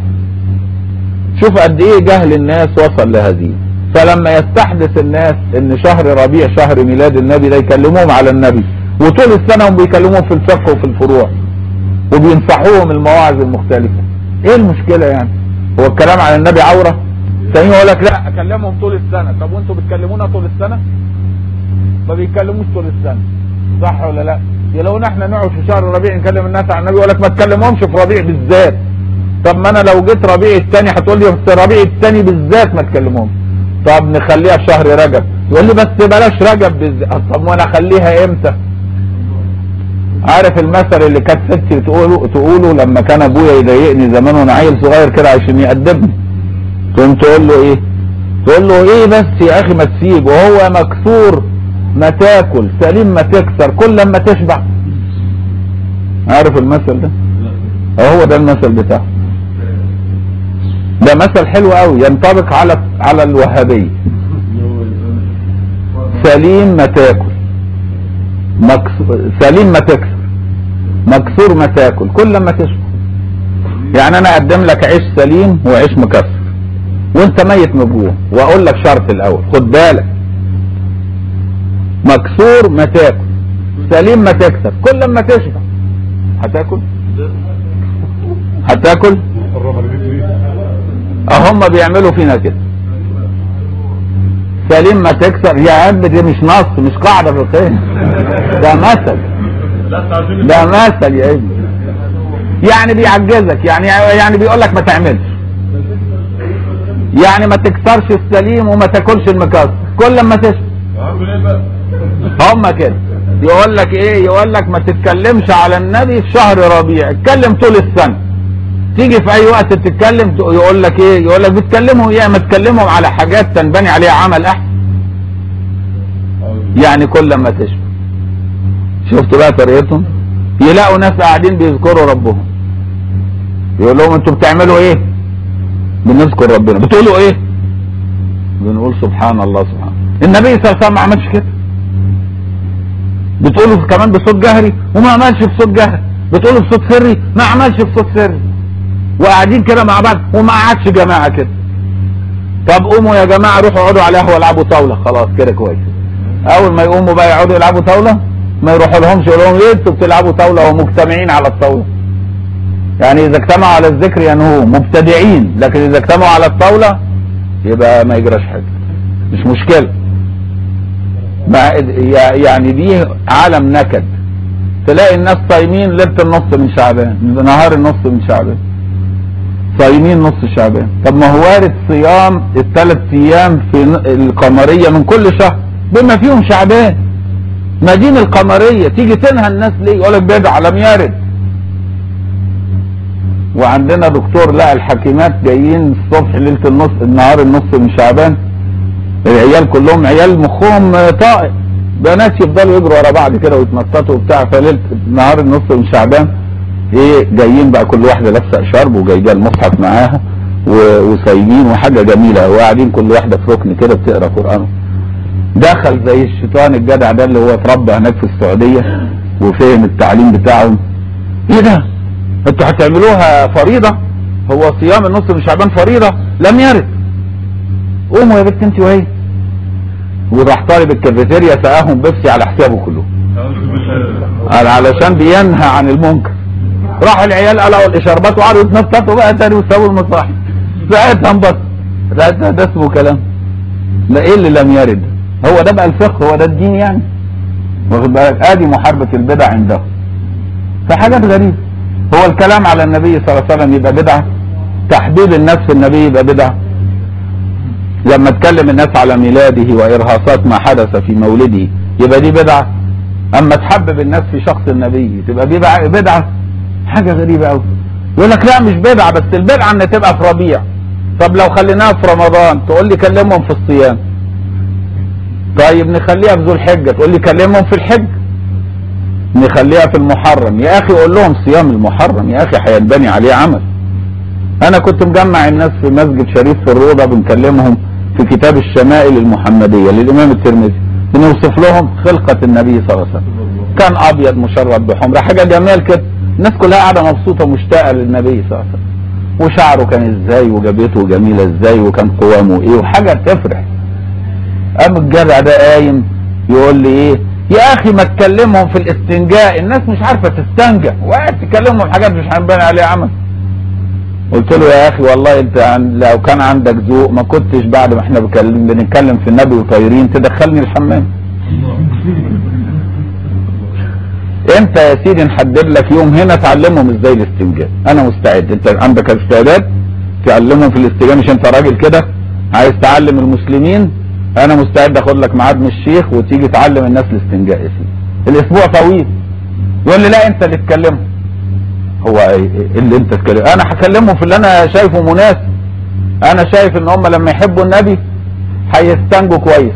S1: شوف قد إيه جهل الناس وصل لهذه. فلما يستحدث الناس إن شهر ربيع شهر ميلاد النبي ده يكلموهم على النبي. وطول السنة هم بيكلموهم في الفقه وفي الفروع. وبينصحوهم المواعظ المختلفة. إيه المشكلة يعني؟ هو الكلام عن النبي عورة؟ ثاني يقول لك لا أكلمهم طول السنة. طب وأنتوا بتكلمونا طول السنة؟ ما بيتكلموش طول السنة. صح ولا لا؟ يا لو إحنا نقعد في شهر ربيع نكلم الناس عن النبي يقول لك ما تكلمهمش في ربيع بالذات. طب ما أنا لو جيت ربيع الثاني هتقول لي بس ربيع الثاني بالذات ما تكلمهمش. طب نخليها في شهر رجب. يقول لي بس بلاش رجب بالذات طب وأنا أخليها إمتى؟ عارف المثل اللي كانت ستي تقوله تقوله لما كان ابويا يضايقني زمان وأنا عيل صغير كده عشان يأدبني تقوم تقول له إيه؟ تقول له إيه بس يا أخي ما تسيب وهو مكسور ما تاكل سليم ما تكسر كل ما تشبع. عارف المثل ده؟ هو ده المثل بتاعه. ده مثل حلو قوي ينطبق على على الوهابية. سليم ما تاكل. مكسور سليم ما تكسر. مكسور ما تاكل. كل ما تشبع يعني أنا أقدم لك عيش سليم وعيش مكسر. وأنت ميت من جوه وأقول لك شرط الأول. خد بالك. مكسور ما تاكل. سليم ما تكسب كل لما تشبع هتاكل؟ هتاكل؟ أهم بيعملوا فينا كده. سليم ما تكسر يا عم دي مش نص مش قاعدة فقهية ده مثل. ده مثل يا ابني. يعني بيعجزك يعني يعني بيقول لك ما تعملش. يعني ما تكسرش السليم وما تاكلش المكسر. كل
S2: إيه بقى؟
S1: هم كده. يقول لك إيه؟ يقول لك ما تتكلمش على النبي في شهر ربيع اتكلم طول السنة. تيجي في أي وقت تتكلم ت- يقول لك إيه؟ يقول لك بتكلموا إيه؟ ما تكلمهم على حاجات تنبني عليها عمل أحسن. يعني كل لما تشبع شفت بقى طريقتهم؟ يلاقوا ناس قاعدين بيذكروا ربهم. يقول لهم أنتوا بتعملوا إيه؟ بنذكر ربنا. بتقولوا إيه؟ بنقول سبحان الله سبحان النبي صلى الله عليه وسلم ما عملش كده. بتقولوا كمان بصوت جهري وما عملش بصوت جهري. بتقولوا بصوت سري ما عملش بصوت سري. وقاعدين كده مع بعض وما قعدش جماعة كده. طب قوموا يا جماعة روحوا اقعدوا على قهوه العبوا طاولة. خلاص كده كويس. أول ما يقوموا بقى يقعدوا يلعبوا طاولة ما يروحوا لهمش يقول لهم ليه أنتوا بتلعبوا طاولة ومجتمعين على الطاولة؟ يعني إذا اجتمعوا على الذكر ينهوا مبتدعين. لكن إذا اجتمعوا على الطاولة يبقى ما يجراش حاجة. مش مشكلة. يعني دي عالم نكد. تلاقي الناس صايمين ليلة النص من شعبان نهار النص من شعبان. صايمين نص شعبان طب ما هو وارد صيام الثلاث أيام في القمرية من كل شهر؟ بما فيهم شعبان ما دين القمرية تيجي تنهى الناس ليه؟ يقول لك بدعه لم يرد وعندنا دكتور لقى الحكيمات جايين الصبح ليلة النص النهار النص من شعبان. العيال كلهم عيال مخهم طائق بنات يفضلوا يجروا ورا بعض كده ويتنططوا وبتاع فليلة نهار النص من شعبان. إيه جايين بقى كل واحدة لابسة شرب وجايبه المصحف معاها و- وصايمين وحاجة جميلة وقاعدين كل واحدة في ركن كده بتقرأ قرآن. دخل زي الشيطان الجدع ده اللي هو اتربى هناك في السعودية وفهم التعليم بتاعهم. إيه ده؟ أنتوا هتعملوها فريضة؟ هو صيام النص من شعبان فريضة؟ لم يرد. قوموا يا بنت انت وهي. وراح طالب الكافيتيريا سقاهم بيبسي على حسابه كله. قال علشان بينهى عن المنكر. راح العيال قلعوا الاشاربات وقعدوا يتنططوا بقى تاني وسابوا المصاحف ساعتها انبسط ده, ده, ده اسمه كلام. لا إيه اللي لم يرد؟ هو ده بقى الفقه هو ده الدين يعني. واخد بالك؟ آدي محاربة البدع عندهم فحاجات غريبة. هو الكلام على النبي صلى الله عليه وسلم يبقى بدعة؟ تحبيب الناس في النبي يبقى بدعة؟ لما تكلم الناس على ميلاده وإرهاصات ما حدث في مولده يبقى دي بدعة؟ أما تحبب الناس في شخص النبي تبقى دي بدعة. حاجة غريبة قوي يقول لك لا مش بدعة بس البدعة إن تبقى في ربيع. طب لو خليناها في رمضان تقول لي كلمهم في الصيام. طيب نخليها في ذو الحجة تقول لي كلمهم في الحج. نخليها في المحرم. يا أخي قول لهم صيام المحرم يا أخي هينبني عليه عمل. أنا كنت مجمع الناس في مسجد شريف في الروضة بنكلمهم في كتاب الشمائل المحمدية للإمام الترمذي. بنوصف لهم خلقة النبي صلى الله عليه وسلم. كان أبيض مشرب بحمرة حاجة جمال كده. الناس كلها قاعدة مبسوطة مشتاقه للنبي صلى الله عليه وسلم. وشعره كان إزاي وجبهته جميلة إزاي وكان قوامه إيه وحاجة تفرح. قام الجدع ده قايم يقول لي إيه يا أخي ما تكلمهم في الاستنجاء الناس مش عارفة تستنجى. وقاعد تكلمهم حاجات مش هنبان عليها عمل. قلت له يا أخي والله أنت لو كان عندك ذوق ما كنتش بعد ما إحنا بنتكلم في النبي وطايرين تدخلني الحمام. انت يا سيدي نحدد لك يوم هنا تعلمهم إزاي الاستنجاء. أنا مستعد. انت عندك استعداد تعلمهم في الاستنجاء؟ مش انت راجل كده؟ عايز تعلم المسلمين؟ أنا مستعد اخد لك ميعاد من الشيخ وتيجي تعلم الناس الاستنجاء يا سيدي. الأسبوع طويل. يقول لي لا انت اللي تكلمهم. هو إيه اللي انت تتكلم أنا هكلمهم في اللي أنا شايفه مناسب. أنا شايف ان هم لما يحبوا النبي هيستنجوا كويس.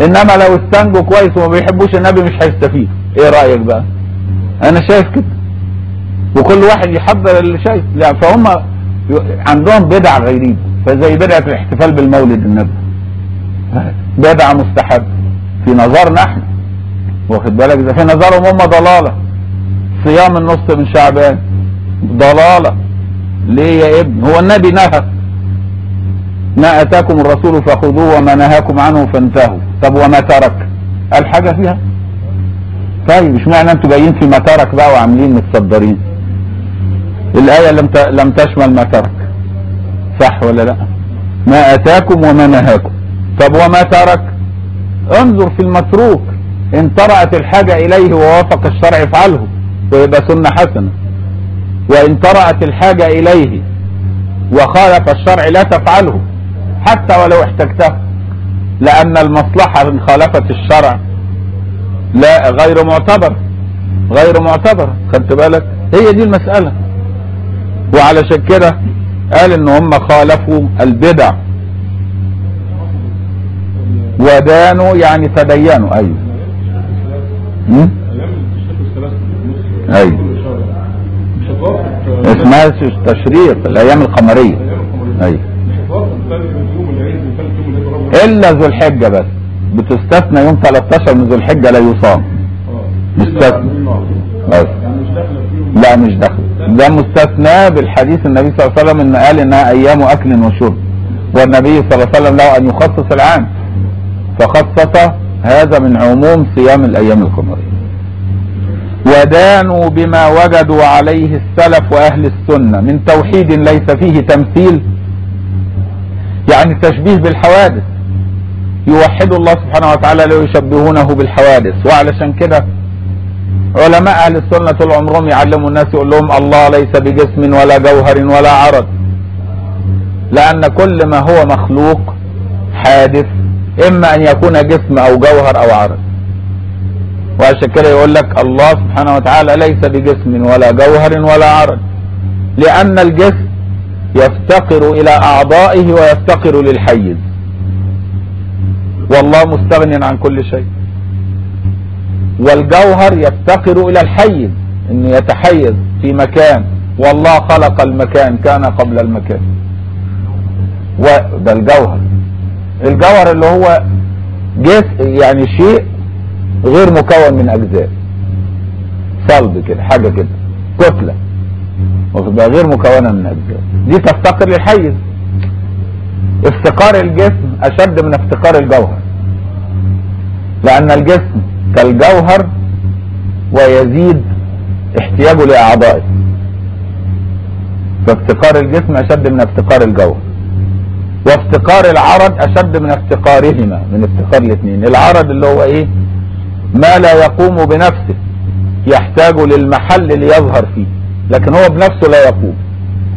S1: إنما لو استنجوا كويس وما بيحبوش النبي مش هيستفيد. إيه رأيك بقى؟ أنا شايف كده. وكل واحد يحضر اللي شايف. يعني فهم عندهم بدع غريبه فزي بدعة الاحتفال بالمولد النبي بدعة مستحبة. في نظرنا إحنا. واخد بالك؟ ده في نظرهم هم ضلالة. صيام النص من شعبان. ضلالة. ليه يا ابن؟ هو النبي نهى ما أتاكم الرسول فخذوه وما نهاكم عنه فانتهوا. طب وما ترك؟ قال حاجة فيها. طيب مش معنى أنتوا جايين في ما ترك بقى وعاملين متصدرين. الآية لم لم تشمل ما ترك. صح ولا لأ؟ ما أتاكم وما نهاكم. طب وما ترك؟ انظر في المتروك. إن طرأت الحاجة إليه ووافق الشرع افعله ويبقى سنة حسنة. وإن طرأت الحاجة إليه وخالف الشرع لا تفعله. حتى ولو احتجته. لأن المصلحة ان خالفت الشرع. لا غير معتبر. غير معتبر. خدت بالك؟ هي دي المسألة. وعلشان كده قال إن هم خالفوا البدع. ودانوا يعني تدينوا.
S2: أيوه. هتوافق
S1: اسمها تشريق
S2: الأيام القمرية.
S1: أيوه
S2: مش هتوافق ثالث يوم العيد من ثالث يوم العيد رابع
S1: إلا ذو الحجة بس. بتستثنى يوم 13 من ذو الحجة لا يصام.
S2: آه
S1: مستثنى.
S2: بس. يعني
S1: لا مش داخل. ده مستثنى بالحديث النبي صلى الله عليه وسلم إن قال إنها أيام أكل وشرب. والنبي صلى الله عليه وسلم له أن يخصص العام. فخصص هذا من عموم صيام الأيام القمريه ودانوا بما وجدوا عليه السلف وأهل السنة. من توحيد ليس فيه تمثيل. يعني تشبيه بالحوادث. يوحدوا الله سبحانه وتعالى لا يشبهونه بالحوادث وعلشان كده علماء أهل السنة طول عمرهم يعلموا الناس يقول لهم الله ليس بجسم ولا جوهر ولا عرض. لأن كل ما هو مخلوق حادث إما أن يكون جسم أو جوهر أو عرض. وعشان كده يقول لك الله سبحانه وتعالى ليس بجسم ولا جوهر ولا عرض. لأن الجسم يفتقر إلى أعضائه ويفتقر للحيز. والله مستغن عن كل شيء. والجوهر يفتقر إلى الحيز انه يتحيز في مكان. والله خلق المكان كان قبل المكان. وده الجوهر. الجوهر اللي هو جزء يعني شيء غير مكون من أجزاء. صلب كده حاجة كده. بالك؟ غير مكونة من أجزاء. دي تفتقر للحيز. افتقار الجسم أشد من افتقار الجوهر. لأن الجسم كالجوهر ويزيد احتياجه لأعضائه. فافتقار الجسم أشد من افتقار الجوهر. وافتقار العرض أشد من افتقارهما من افتقار الاثنين. العرض اللي هو إيه؟ ما لا يقوم بنفسه يحتاج للمحل ليظهر فيه. لكن هو بنفسه لا يقوم.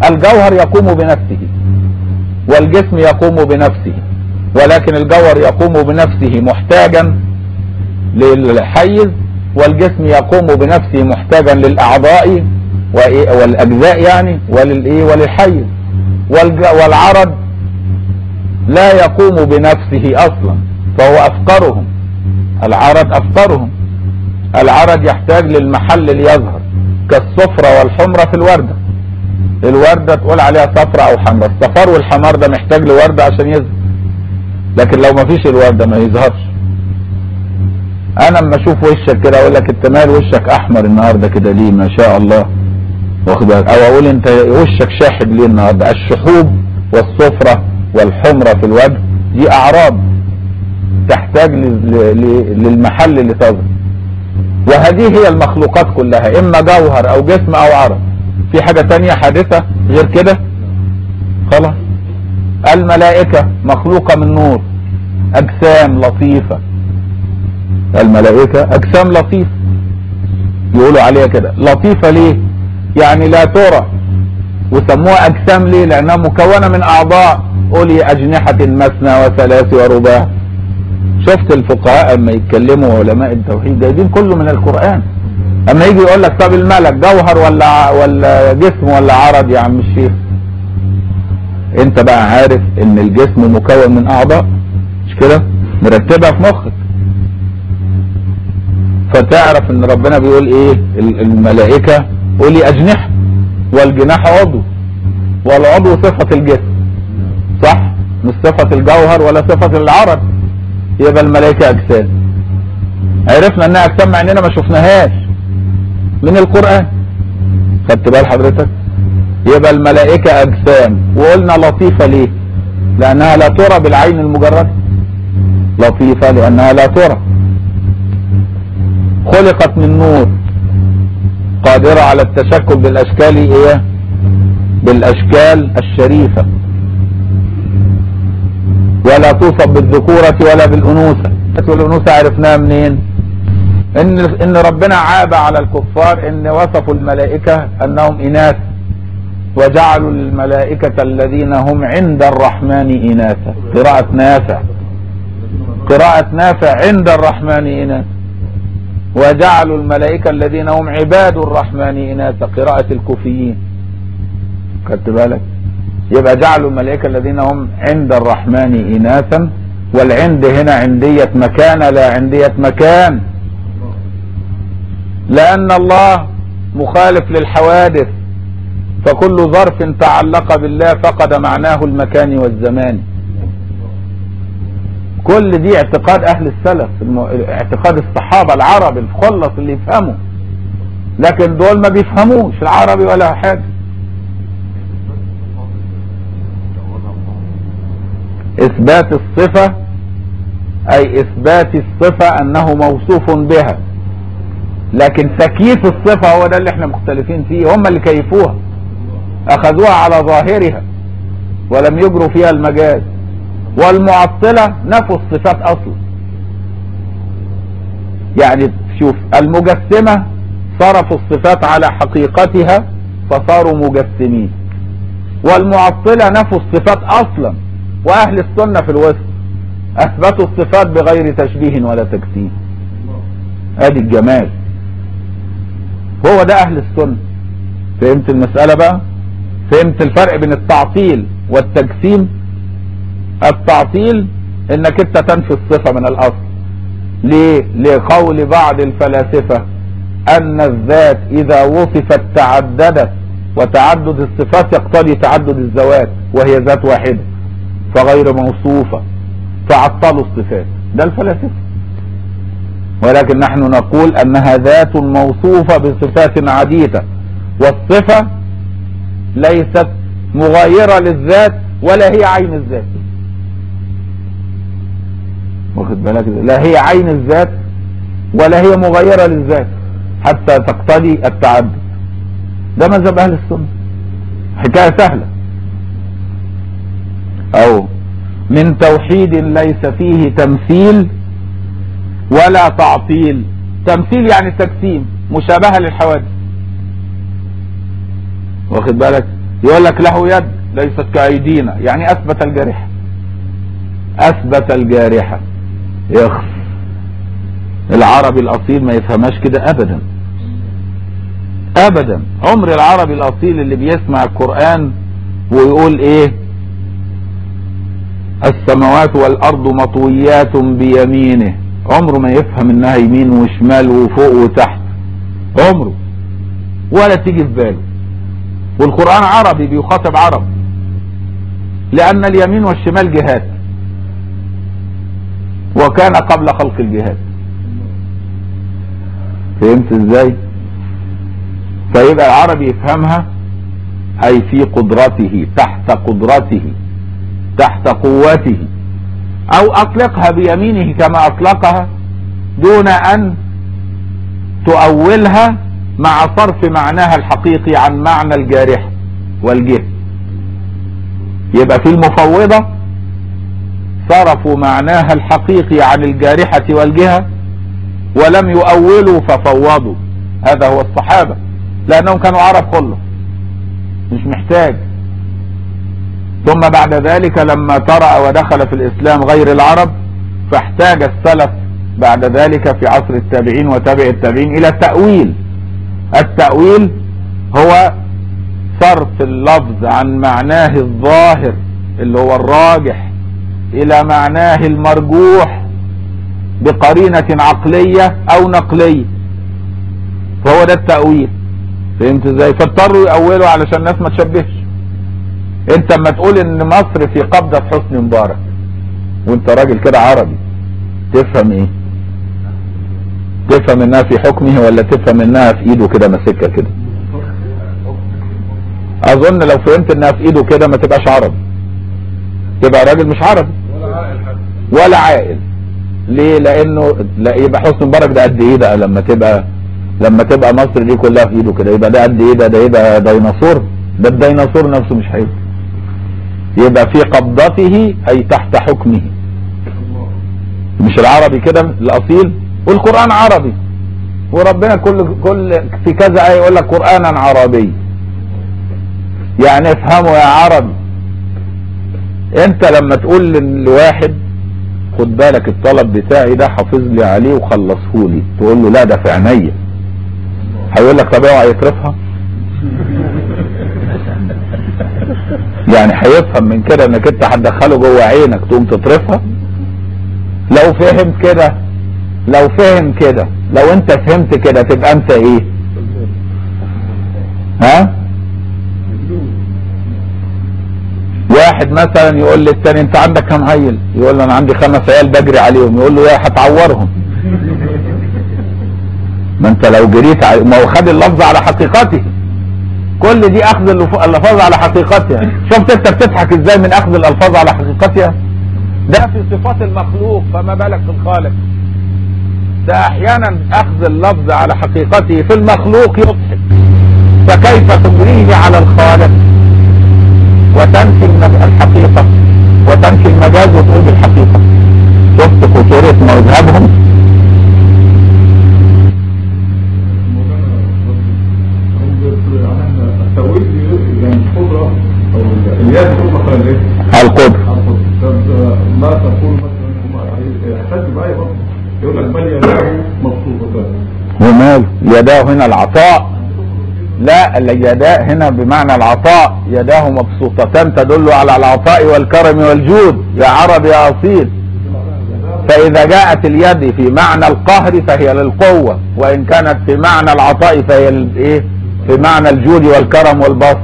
S1: الجوهر يقوم بنفسه. والجسم يقوم بنفسه ولكن الجوهر يقوم بنفسه محتاجا للحيز والجسم يقوم بنفسه محتاجا للأعضاء وإيه- والأجزاء يعني وللإيه وللحيز. والعرض لا يقوم بنفسه أصلا فهو أفقرهم. العرض أفقرهم. العرض يحتاج للمحل ليظهر كالصفرة والحمرة في الوردة. الوردة تقول عليها صفرة أو حمرة الصفار والحمار ده محتاج لوردة عشان يظهر لكن لو ما فيش الوردة ما يظهرش. أنا اما أشوف وشك كده أقول لك أنت مال وشك أحمر النهارده كده ليه؟ ما شاء الله. واخد بالك؟ أو أقول أنت وشك شاحب ليه النهارده؟ الشحوب والصفرة والحمرة في الوجه دي أعراض تحتاج للمحل لتظهر. وهذه هي المخلوقات كلها إما جوهر أو جسم أو عرض. في حاجة تانية حادثة غير كده؟ خلاص. الملائكة مخلوقة من نور أجسام لطيفة. الملائكة أجسام لطيفة. يقولوا عليها كده. لطيفة ليه؟ يعني لا ترى وسموها أجسام ليه؟ لأنها مكونة من أعضاء أولي أجنحة مثنى وثلاث ورباع. شفت الفقهاء أما يتكلموا علماء التوحيد؟ جايبين كله من القرآن. أما يجي يقول لك طب الملك جوهر ولا ولا جسم ولا عرض يا عم الشيخ؟ أنت بقى عارف إن الجسم مكون من أعضاء مش كده؟ مرتبها في مخك. فتعرف إن ربنا بيقول إيه؟ ال- الملائكة قولي أجنحة والجناح عضو والعضو صفة الجسم. صح؟ مش صفة الجوهر ولا صفة العرض. يبقى الملائكة اجسام عرفنا إنها أجسام مع إننا ما شفناهاش. من القرآن. خدت بال حضرتك. يبقى الملائكة أجسام. وقلنا لطيفة ليه؟ لأنها لا ترى بالعين المجردة. لطيفة لأنها لا ترى. خلقت من نور. قادرة على التشكل بالأشكال إيه؟ بالأشكال الشريفة. ولا توصف بالذكورة ولا بالأنوثة. والأنوثة عرفناها منين؟ إن إن ربنا عاب على الكفار إن وصفوا الملائكة أنهم إناث وجعلوا الملائكة الذين هم عند الرحمن إناثا. قراءة نافع. قراءة نافع عند الرحمن إناثا. وجعلوا الملائكة الذين هم عباد الرحمن إناثا. قراءة الكوفيين. خدت بالك؟ يبقى جعلوا الملائكة الذين هم عند الرحمن إناثا. والعند هنا عندية مكان لا عندية مكان. لأن الله مخالف للحوادث فكل ظرف تعلق بالله فقد معناه المكان والزمان. كل دي اعتقاد أهل السلف. اعتقاد الصحابة العرب الخلص اللي يفهموا. لكن دول ما بيفهموش العربي ولا حاجة. إثبات الصفة أي إثبات الصفة أنه موصوف بها. لكن تكييف الصفة هو ده اللي إحنا مختلفين فيه هم اللي كيفوها أخذوها على ظاهرها ولم يجروا فيها المجاز. والمعطلة نفوا الصفات أصلا. يعني شوف المجسمة صرفوا الصفات على حقيقتها فصاروا مجسمين. والمعطلة نفوا الصفات أصلا وأهل السنة في الوسط. أثبتوا الصفات بغير تشبيه ولا تجسيم. أدي الجمال. هو ده أهل السنة. فهمت المسألة بقى؟ فهمت الفرق بين التعطيل والتجسيم؟ التعطيل إنك أنت تنفي الصفة من الأصل. ليه؟ لقول بعض الفلاسفة أن الذات إذا وصفت تعددت وتعدد الصفات يقتضي تعدد الذوات وهي ذات واحدة فغير موصوفة فعطلوا الصفات. ده الفلاسفة. ولكن نحن نقول أنها ذات موصوفة بصفات عديدة والصفة ليست مغايرة للذات ولا هي عين الذات. واخد بالك؟ لا هي عين الذات ولا هي مغايرة للذات حتى تقتضي التعدد ده مذهب أهل السنة. حكاية سهلة. أو من توحيد ليس فيه تمثيل ولا تعطيل. تمثيل يعني تجسيم مشابهة للحوادث. واخد بالك؟ يقول لك له يد ليست كأيدينا يعني أثبت الجارحة. أثبت الجارحة. يخف العربي الأصيل ما يفهمش كده أبدا. أبدا. عمر العربي الأصيل اللي بيسمع القرآن ويقول إيه؟ السماوات والأرض مطويات بيمينه. عمره ما يفهم إنها يمين وشمال وفوق وتحت. عمره. ولا تيجي في باله. والقرآن عربي بيخاطب عرب. لأن اليمين والشمال جهات. وكان قبل خلق الجهات فهمت إزاي؟ فيبقى العربي يفهمها أي في قدرته تحت قدرته تحت قوته أو أطلقها بيمينه كما أطلقها دون أن تؤولها مع صرف معناها الحقيقي عن معنى الجارحة والجهة يبقى في المفوضة صرفوا معناها الحقيقي عن الجارحة والجهة ولم يؤولوا ففوضوا. هذا هو الصحابة لأنهم كانوا عرب خلص مش محتاج. ثم بعد ذلك لما طرأ ودخل في الإسلام غير العرب فاحتاج السلف بعد ذلك في عصر التابعين وتابع التابعين إلى التأويل. التأويل هو صرف اللفظ عن معناه الظاهر اللي هو الراجح إلى معناه المرجوح بقرينة عقلية أو نقلية. فهو ده التأويل. فهمت إزاي؟ فاضطروا يأولوا علشان الناس ما تشبهش. انت اما تقول ان مصر في قبضة حسني مبارك وانت راجل كده عربي تفهم إيه؟ تفهم انها في حكمه ولا تفهم انها في ايده كده ماسكها كده؟ اظن لو فهمت انها في ايده كده ما تبقاش عربي. يبقى راجل مش عربي.
S2: ولا عاقل.
S1: ليه؟ لأنه لا يبقى حسن مبارك ده قد إيه ده لما تبقى لما تبقى مصر دي كلها في ايده كده؟ يبقى ده قد إيه؟ ده ده يبقى ديناصور؟ ده الديناصور نفسه مش هيبقى يبقى في قبضته أي تحت حكمه. مش العربي كده الأصيل. والقرآن عربي. وربنا كل كل في كذا آية يقول لك قرآنا عربي. يعني افهموا يا عربي. انت لما تقول لواحد خد بالك الطلب بتاعي ده حافظ لي عليه وخلصه لي. تقول له لا ده في عينيا. هيقول لك طب اوعى يصرفها يعني هيفهم من كده انك انت هتدخله جوه عينك تقوم تصرفها لو فهم كده لو فهم كده لو انت فهمت كده تبقى انت إيه؟ ها؟ واحد مثلا يقول للتاني انت عندك كام عيل؟ يقول له أنا عندي خمس عيال بجري عليهم. يقول له يا هتعورهم. ما انت لو جريت. ما هو خد اللفظ على حقيقته. كل دي أخذ الألفاظ على حقيقتها. شفت أنت بتضحك إزاي من أخذ الألفاظ على حقيقتها؟ ده في صفات المخلوق فما بالك بالخالق ده أحيانا أخذ اللفظ على حقيقته في المخلوق يضحك. فكيف تجريه على الخالق؟ وتنفي الحقيقة. وتنفي المجاز وتقول بالحقيقة. شفت خطورة مذهبهم
S2: يعني القدرة أو اليد؟
S1: القدر.
S2: طب ما تقول مثلا هم يحتاج بقى برضه يقول لك بل يداه مبسوطتان
S1: يداه هنا العطاء. لا اليداء هنا بمعنى العطاء. يداه مبسوطتان تدل على العطاء والكرم والجود. يا عرب يا أصيل. فإذا جاءت اليد في معنى القهر فهي للقوة وإن كانت في معنى العطاء فهي للإيه؟ في معنى الجود والكرم والبسط.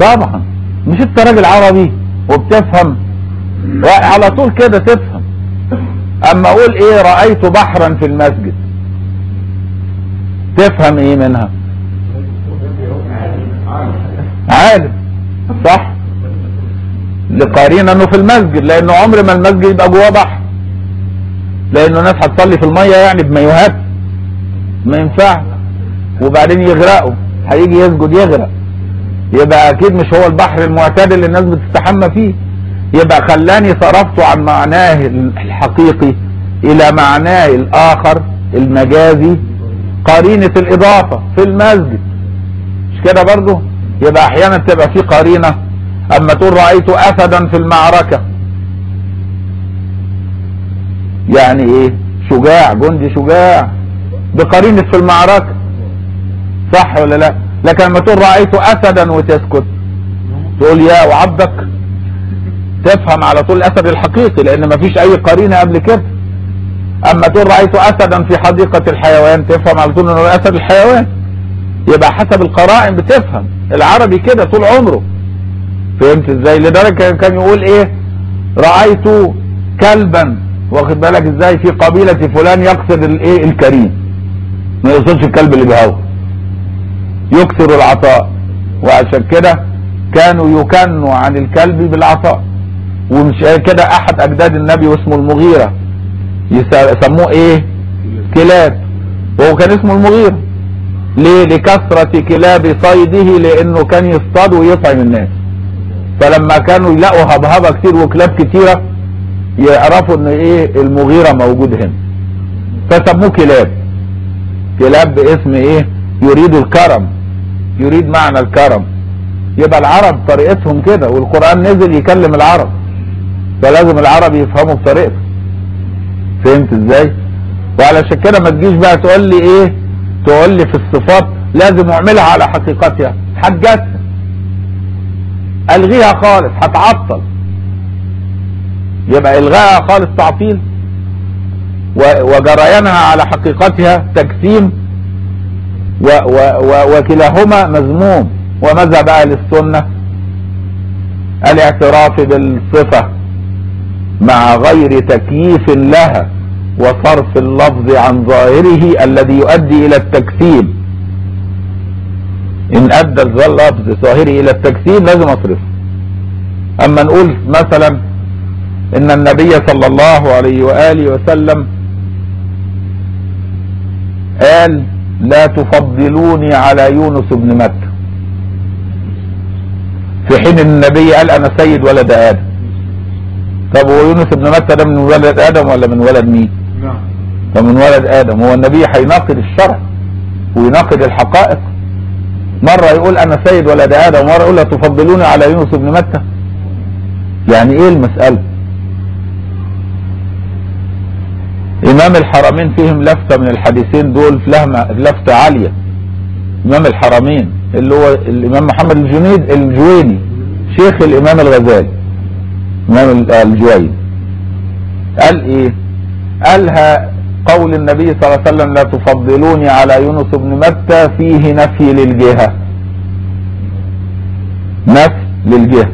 S1: طبعا. مش انت راجل عربي وبتفهم. على طول كده تفهم. أما أقول إيه رأيت بحرا في المسجد. تفهم إيه منها؟ عالم. صح. لقارين إنه في المسجد لأنه عمر ما المسجد يبقى جواه بحر. لأنه ناس هتصلي في المية يعني بمايوهات. ما ينفعش. وبعدين يغرقوا. هيجي يسجد يغرق. يبقى أكيد مش هو البحر المعتاد اللي الناس بتستحمى فيه. يبقى خلاني صرفته عن معناه الحقيقي إلى معناه الآخر المجازي قرينة الإضافة في المسجد. مش كده برضو يبقى أحيانا تبقى في قرينة. أما تقول رأيت اسدا في المعركة. يعني إيه؟ شجاع جندي شجاع. بقرينة في المعركة. صح ولا لا؟ لكن لما تقول رأيت اسدا وتسكت. تقول يا وعبدك تفهم على طول الأسد الحقيقي لأن مفيش أي قرينة قبل كده. أما تقول رأيت اسدا في حديقة الحيوان تفهم على طول إنه أسد الحيوان. يبقى حسب القرائن بتفهم. العربي كده طول عمره. فهمت إزاي؟ لدرجة كان يقول إيه؟ رأيت كلبا. واخد بالك إزاي؟ في قبيلة فلان يقصد الايه الكريم. ما يقصدش الكلب اللي بيهوى. يكثر العطاء. وعشان كده كانوا يكنوا عن الكلب بالعطاء. ومش كده أحد أجداد النبي واسمه المغيرة. يسموه إيه؟ كلاب. وهو كان اسمه المغيرة. ليه؟ لكثرة كلاب صيده لأنه كان يصطاد ويطعم الناس. فلما كانوا يلاقوا هبهبة كتير وكلاب كتيرة يعرفوا إن إيه؟ المغيرة موجود هنا. فسموه كلاب. كلاب باسم إيه؟ يريد الكرم. يريد معنى الكرم. يبقى العرب طريقتهم كده والقرآن نزل يكلم العرب. فلازم العرب يفهموا بطريقته فهمت إزاي؟ وعلشان كده ما تجيش بقى تقول لي إيه؟ تقول لي في الصفات لازم أعملها على حقيقتها. حجتها ألغيها خالص هتعطل. يبقى الغائها خالص تعطيل. وجريانها على حقيقتها تجسيم. وكلاهما مذموم. ومذهب أهل السنة الاعتراف بالصفة مع غير تكييف لها وصرف اللفظ عن ظاهره الذي يؤدي إلى التكسيم إن أدى اللفظ ظاهره إلى التكسيم لازم أصرفه. أما نقول مثلا إن النبي صلى الله عليه وآله وسلم قال لا تفضلوني على يونس بن متى. في حين النبي قال أنا سيد ولد آدم. طب هو يونس بن متى ده من ولد آدم ولا من ولد مين؟
S2: نعم.
S1: فمن ولد آدم. هو النبي هيناقض الشرع ويناقض الحقائق. مرة يقول أنا سيد ولد آدم ومرة يقول لا تفضلوني على يونس بن متى. يعني إيه المسألة؟ إمام الحرمين فيهم لفتة من الحديثين دول لفتة عالية. إمام الحرمين اللي هو الإمام محمد الجنيد الجويني شيخ الإمام الغزالي إمام الجويني. قال إيه؟ قالها قول النبي صلى الله عليه وسلم لا تفضلوني على يونس بن متى فيه نفي للجهة. نفي للجهة.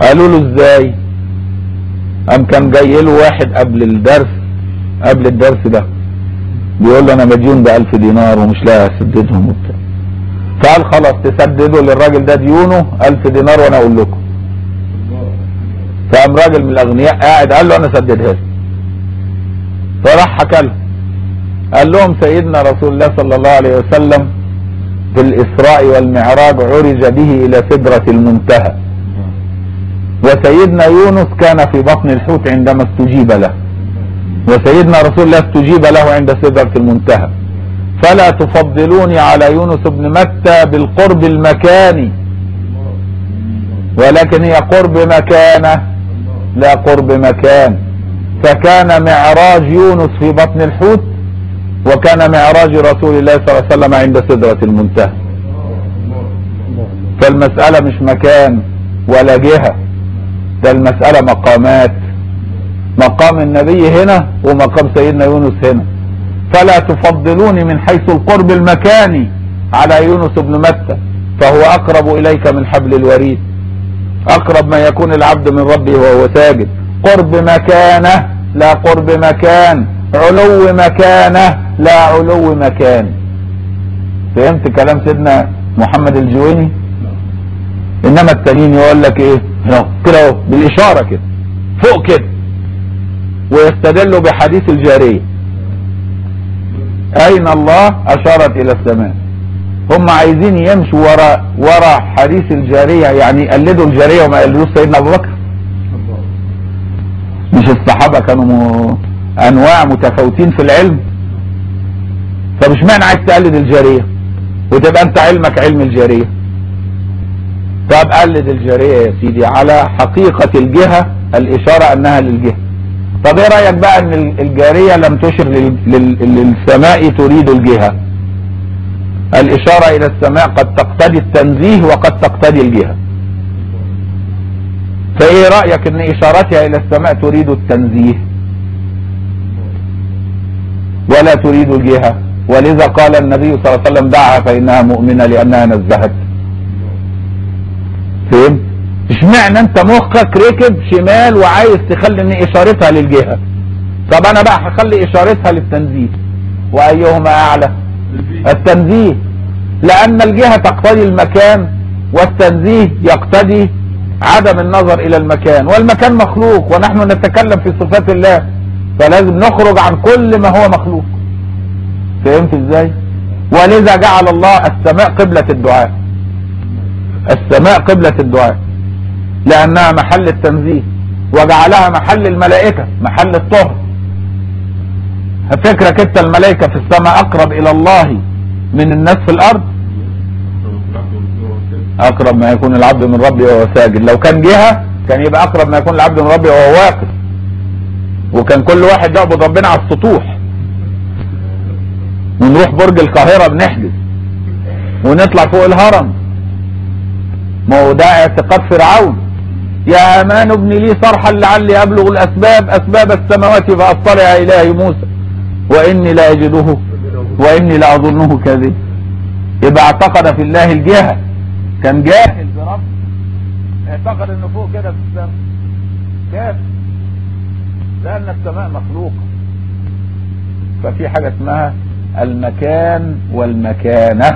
S1: قالوا له إزاي؟ قام كان جاي له واحد قبل الدرس قبل الدرس ده. بيقول له أنا مديون بألف دينار ومش لاقي أسددهم وبتاع. فقال خلاص تسددوا للراجل ده ديونه ألف دينار وأنا أقول لكم. فقام راجل من الأغنياء قاعد قال له أنا سددها له فراح حكى قال لهم سيدنا رسول الله صلى الله عليه وسلم في الإسراء والمعراج عرج به إلى سدرة المنتهى. وسيدنا يونس كان في بطن الحوت عندما استجيب له. وسيدنا رسول الله استجيب له عند سدرة المنتهى. فلا تفضلوني على يونس بن متى بالقرب المكاني. ولكن هي قرب مكانة لا قرب مكان. فكان معراج يونس في بطن الحوت وكان معراج رسول الله صلى الله عليه وسلم عند سدرة المنتهى. فالمسألة مش مكان ولا جهة ده المسألة مقامات. مقام النبي هنا ومقام سيدنا يونس هنا. فلا تفضلوني من حيث القرب المكاني على يونس بن متى فهو أقرب إليك من حبل الوريد. أقرب ما يكون العبد من ربه وهو ساجد. قرب مكانه لا قرب مكان علو مكانه لا علو مكان. فهمت كلام سيدنا محمد الجويني؟ إنما التانيين يقول لك إيه؟ كده بالإشارة كده. فوق كده. ويستدلوا بحديث الجاريه أين الله؟ أشارت إلى السماء. هم عايزين يمشوا ورا ورا حديث الجاريه يعني يقلدوا الجاريه وما يقلدوش سيدنا أبو بكر. مش الصحابة كانوا م... أنواع متفاوتين في العلم. طب اشمعنى عايز تقلد الجارية؟ وتبقى أنت علمك علم الجارية. طب قلد الجارية يا سيدي على حقيقة الجهة الإشارة أنها للجهة. طب إيه رأيك بقى ان الجارية لم تشر لل... لل... للسماء تريد الجهة؟ الإشارة إلى السماء قد تقتضي التنزيه وقد تقتضي الجهة. فإيه رأيك إن إشارتها إلى السماء تريد التنزيه؟ ولا تريد الجهة. ولذا قال النبي صلى الله عليه وسلم دعها فإنها مؤمنة لأنها نزهت. فهم اشمعنى انت مخك ركب شمال وعايز تخلي ان إشارتها للجهة؟ طب أنا بقى هخلي إشارتها للتنزيه. وأيهما أعلى؟ التنزيه. لأن الجهة تقتضي المكان والتنزيه يقتضي عدم النظر إلى المكان. والمكان مخلوق ونحن نتكلم في صفات الله. فلازم نخرج عن كل ما هو مخلوق. فهمت إزاي؟ ولذا جعل الله السماء قبلة الدعاء. السماء قبلة الدعاء. لأنها محل التنزيه وجعلها محل الملائكة محل الطهر. فكرك أنت الملائكة في السماء أقرب إلى الله من الناس في الأرض؟ أقرب ما يكون العبد من ربه وهو ساجد. لو كان جهة كان يبقى أقرب ما يكون العبد من ربه وهو واقف. وكان كل واحد يعبد ربنا على السطوح. ونروح برج القاهرة بنحجز. ونطلع فوق الهرم. ما هو ده اعتقاد فرعون. يا أمان ابن لي صرحا لعلي أبلغ الأسباب أسباب السماوات فأطلع الهي موسى. وإني لا أجده وإني لا أظنه كاذب. يبقى اعتقد في الله الجهه كان جاهل برب. اعتقد إنه فوق كده في السماء. كافر لأن السماء مخلوقة. ففي حاجة اسمها المكان والمكانة.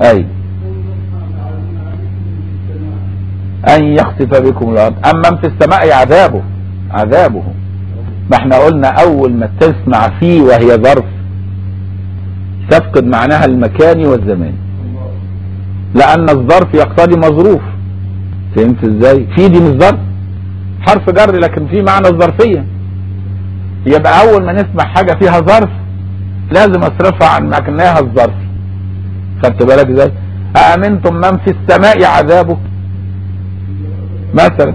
S1: أي. أن يخسف بكم الأرض. اما في السماء عذابه عذابه. ما إحنا قلنا أول ما تسمع فيه وهي ظرف تفقد معناها المكاني والزماني لأن الظرف يقتضي مظروف. فهمت إزاي؟ في دي مش ظرف. حرف جر لكن في معنى الظرفية. يبقى أول ما نسمع حاجة فيها ظرف لازم أصرفها عن مكناها الظرف. خدت بالك إزاي؟ أأمنتم من في السماء عذابه؟ مثلا.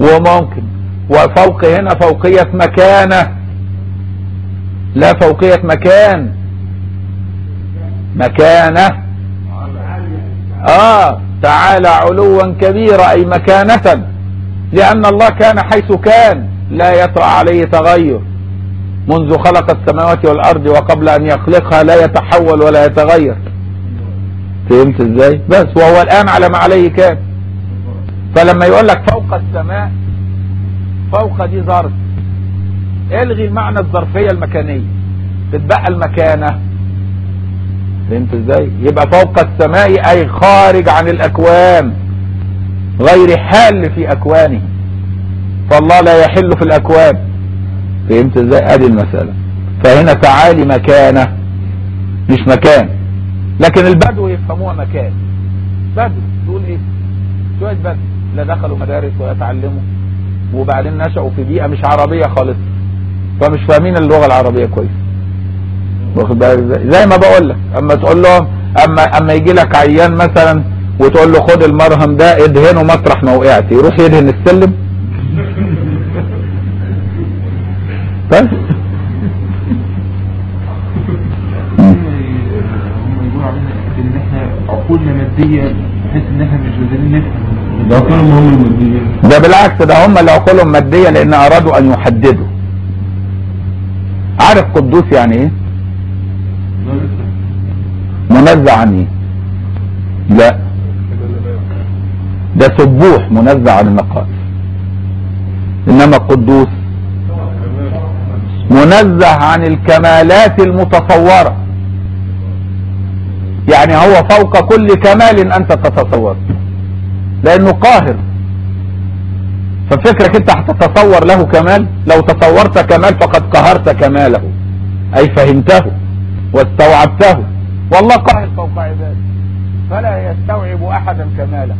S1: وممكن وفوق هنا فوقية مكانة. لا فوقية مكان. مكانة. آه تعالى علوا كبيرا أي مكانة. لأن الله كان حيث كان. لا يطرأ عليه تغير. منذ خلق السماوات والأرض وقبل أن يخلقها لا يتحول ولا يتغير. فهمت إزاي؟ بس وهو الآن على ما عليه كان. فلما يقول لك فوق السماء فوق دي ظرف. الغي المعنى الظرفية المكانية. تتبقى المكانة. فهمت إزاي؟ يبقى فوق السماء أي خارج عن الأكوان. غير حال في أكوانه. فالله لا يحل في الأكوان. فهمت إزاي؟ أدي المسألة. فهنا تعالي مكانة مش مكان. لكن البدو يفهموها مكان. بدو تقول إيه؟ شوية بدو. لا دخلوا مدارس ولا تعلموا. وبعدين نشأوا في بيئة مش عربية خالص. فمش فاهمين اللغة العربية كويس. واخد بالك زي ما بقول لك. أما تقول لهم أما أما يجي لك عيان مثلا وتقول له خد المرهم ده ادهنه مطرح ما وقعت يروح يدهن السلم. بس.
S3: عقولنا ماديه بحيث إن إحنا مش قادرين نفهم.
S2: ده هم
S1: ده بالعكس ده هم اللي عقولهم مادية لأن أرادوا أن يحددوا. عارف قدوس يعني
S2: إيه؟
S1: منزه عن إيه؟ لا. ده سبوح منزه عن النقائص. إنما القدوس منزه عن الكمالات المتصورة. يعني هو فوق كل كمال أنت تتصوره لأنه قاهر. ففكرك أنت هتتصور له كمال؟ لو تصورت كمال فقد قهرت كماله. أي فهمته واستوعبته. والله قاهر فوق عباده. فلا يستوعب أحدا كماله.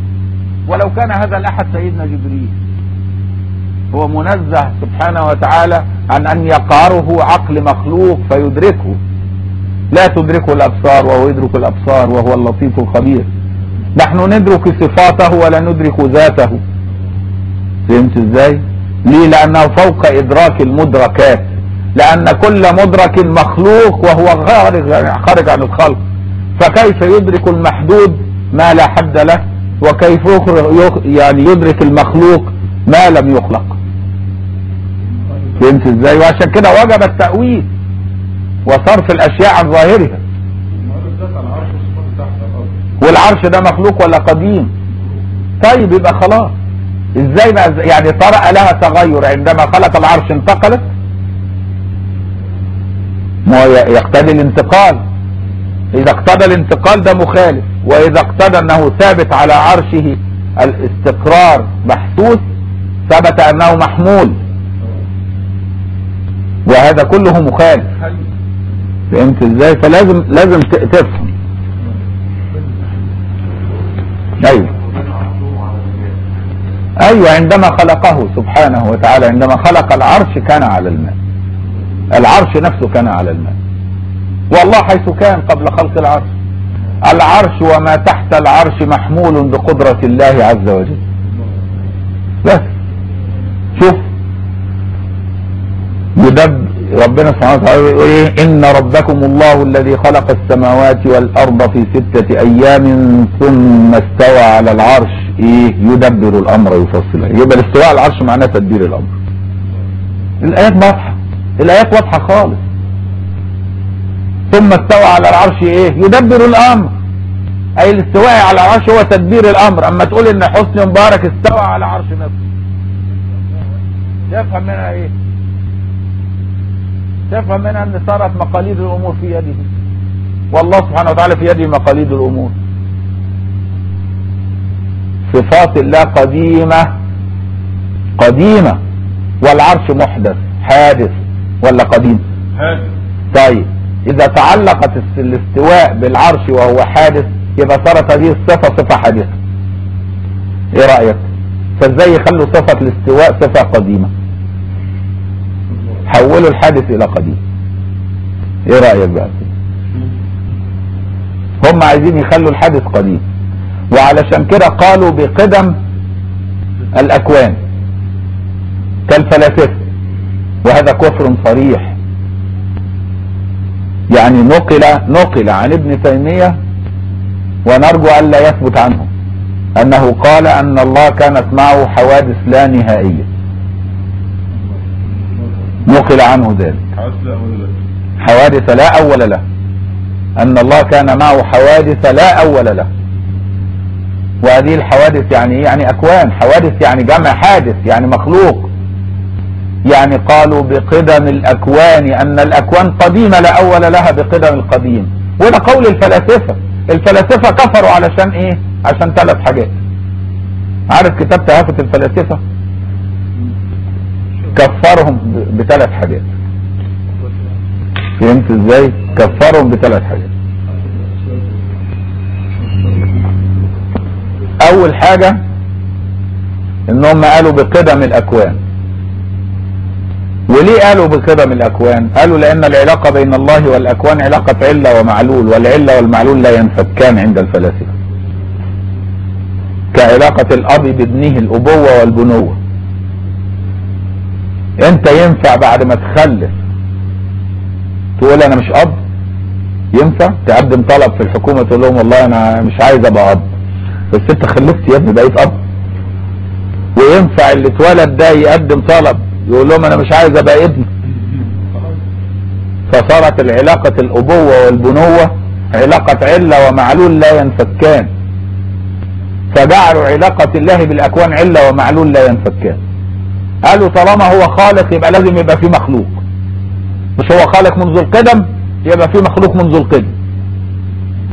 S1: ولو كان هذا الأحد سيدنا جبريل. هو منزه سبحانه وتعالى عن أن يقهره عقل مخلوق فيدركه. لا تدركه الأبصار وهو يدرك الأبصار وهو اللطيف الخبير. نحن ندرك صفاته ولا ندرك ذاته. فهمت إزاي؟ ليه؟ لأنه فوق إدراك المدركات. لأن كل مدرك مخلوق وهو خارج خارج عن الخلق. فكيف يدرك المحدود ما لا حد له؟ وكيف يعني يدرك المخلوق ما لم يخلق؟ فهمت إزاي؟ وعشان كده وجب التأويل. وصرف الأشياء عن ظاهرها. والعرش ده مخلوق ولا قديم؟ طيب يبقى خلاص. إزاي بقى يعني طرأ لها تغير عندما خلق العرش انتقلت؟ ما يقتضي الانتقال. إذا اقتضى الانتقال ده مخالف. وإذا اقتضى أنه ثابت على عرشه الاستقرار محسوس ثبت أنه محمول. وهذا كله مخالف. فهمت إزاي؟ فلازم لازم تفهم. أيوه. أيوه عندما خلقه سبحانه وتعالى عندما خلق العرش كان على الماء. العرش نفسه كان على الماء. والله حيث كان قبل خلق العرش. العرش وما تحت العرش محمول بقدرة الله عز وجل. بس. شوف. يدب ربنا سبحانه وتعالى يقول إيه؟ إن ربكم الله الذي خلق السماوات والأرض في ستة أيام ثم استوى على العرش. إيه؟ يدبر الأمر يفصله يبقى الاستواء على العرش معناه تدبير الأمر. الآيات واضحة. الآيات واضحة خالص. ثم استوى على العرش إيه؟ يدبر الأمر. أي الاستواء على العرش هو تدبير الأمر. أما تقول إن حسني مبارك استوى على عرش نفسه. تفهم منها إيه؟ تفهم منها إن صارت مقاليد الأمور في يده والله سبحانه وتعالى في يده مقاليد الأمور. صفات الله قديمة قديمة. والعرش محدث حادث ولا قديم؟
S2: هذا
S1: طيب إذا تعلقت الاستواء بالعرش وهو حادث يبقى صارت هذه الصفة صفة حادثة. إيه رأيك؟ فإزاي يخلوا صفة الاستواء صفة قديمة؟ حولوا الحادث إلى قديم. إيه رأيك بقى؟ هم عايزين يخلوا الحادث قديم. وعلشان كده قالوا بقدم الأكوان. كالفلاسفة. وهذا كفر صريح. يعني نقل نقل عن ابن تيمية ونرجو ألا يثبت عنه. أنه قال أن الله كانت معه حوادث لا نهائية. نقل عنه ذلك. حوادث لا أول له. أن الله كان معه حوادث لا أول له. وهذه الحوادث يعني؟ يعني أكوان. حوادث يعني جمع حادث يعني مخلوق. يعني قالوا بقدم الأكوان أن الأكوان قديمة لا أول لها بقدم القديم. وده قول الفلاسفة. الفلاسفة كفروا علشان إيه؟ عشان ثلاث حاجات. عارف كتاب تهافت الفلاسفة؟ كفرهم بثلاث حاجات. فهمت إزاي؟ كفرهم بثلاث حاجات. أول حاجة إنهم قالوا بقدم الأكوان. وليه قالوا بقدم الأكوان؟ قالوا لأن العلاقة بين الله والأكوان علاقة علة ومعلول والعلة والمعلول لا ينفكان عند الفلاسفة. كعلاقة الأب بابنه الأبوة والبنوة. انت ينفع بعد ما تخلف تقول أنا مش اب؟ ينفع؟ تقدم طلب في الحكومة تقول لهم والله أنا مش عايز ابقى اب. بس انت خلفت يا ابني بقيت اب. وينفع اللي اتولد ده يقدم طلب يقول لهم أنا مش عايز ابقى ابن. فصارت العلاقة الأبوة والبنوة علاقة علة ومعلول لا ينفكان. فجعلوا علاقة الله بالأكوان علة ومعلول لا ينفكان. قالوا طالما هو خالق يبقى لازم يبقى في مخلوق. مش هو خالق منذ القدم يبقى في مخلوق منذ القدم.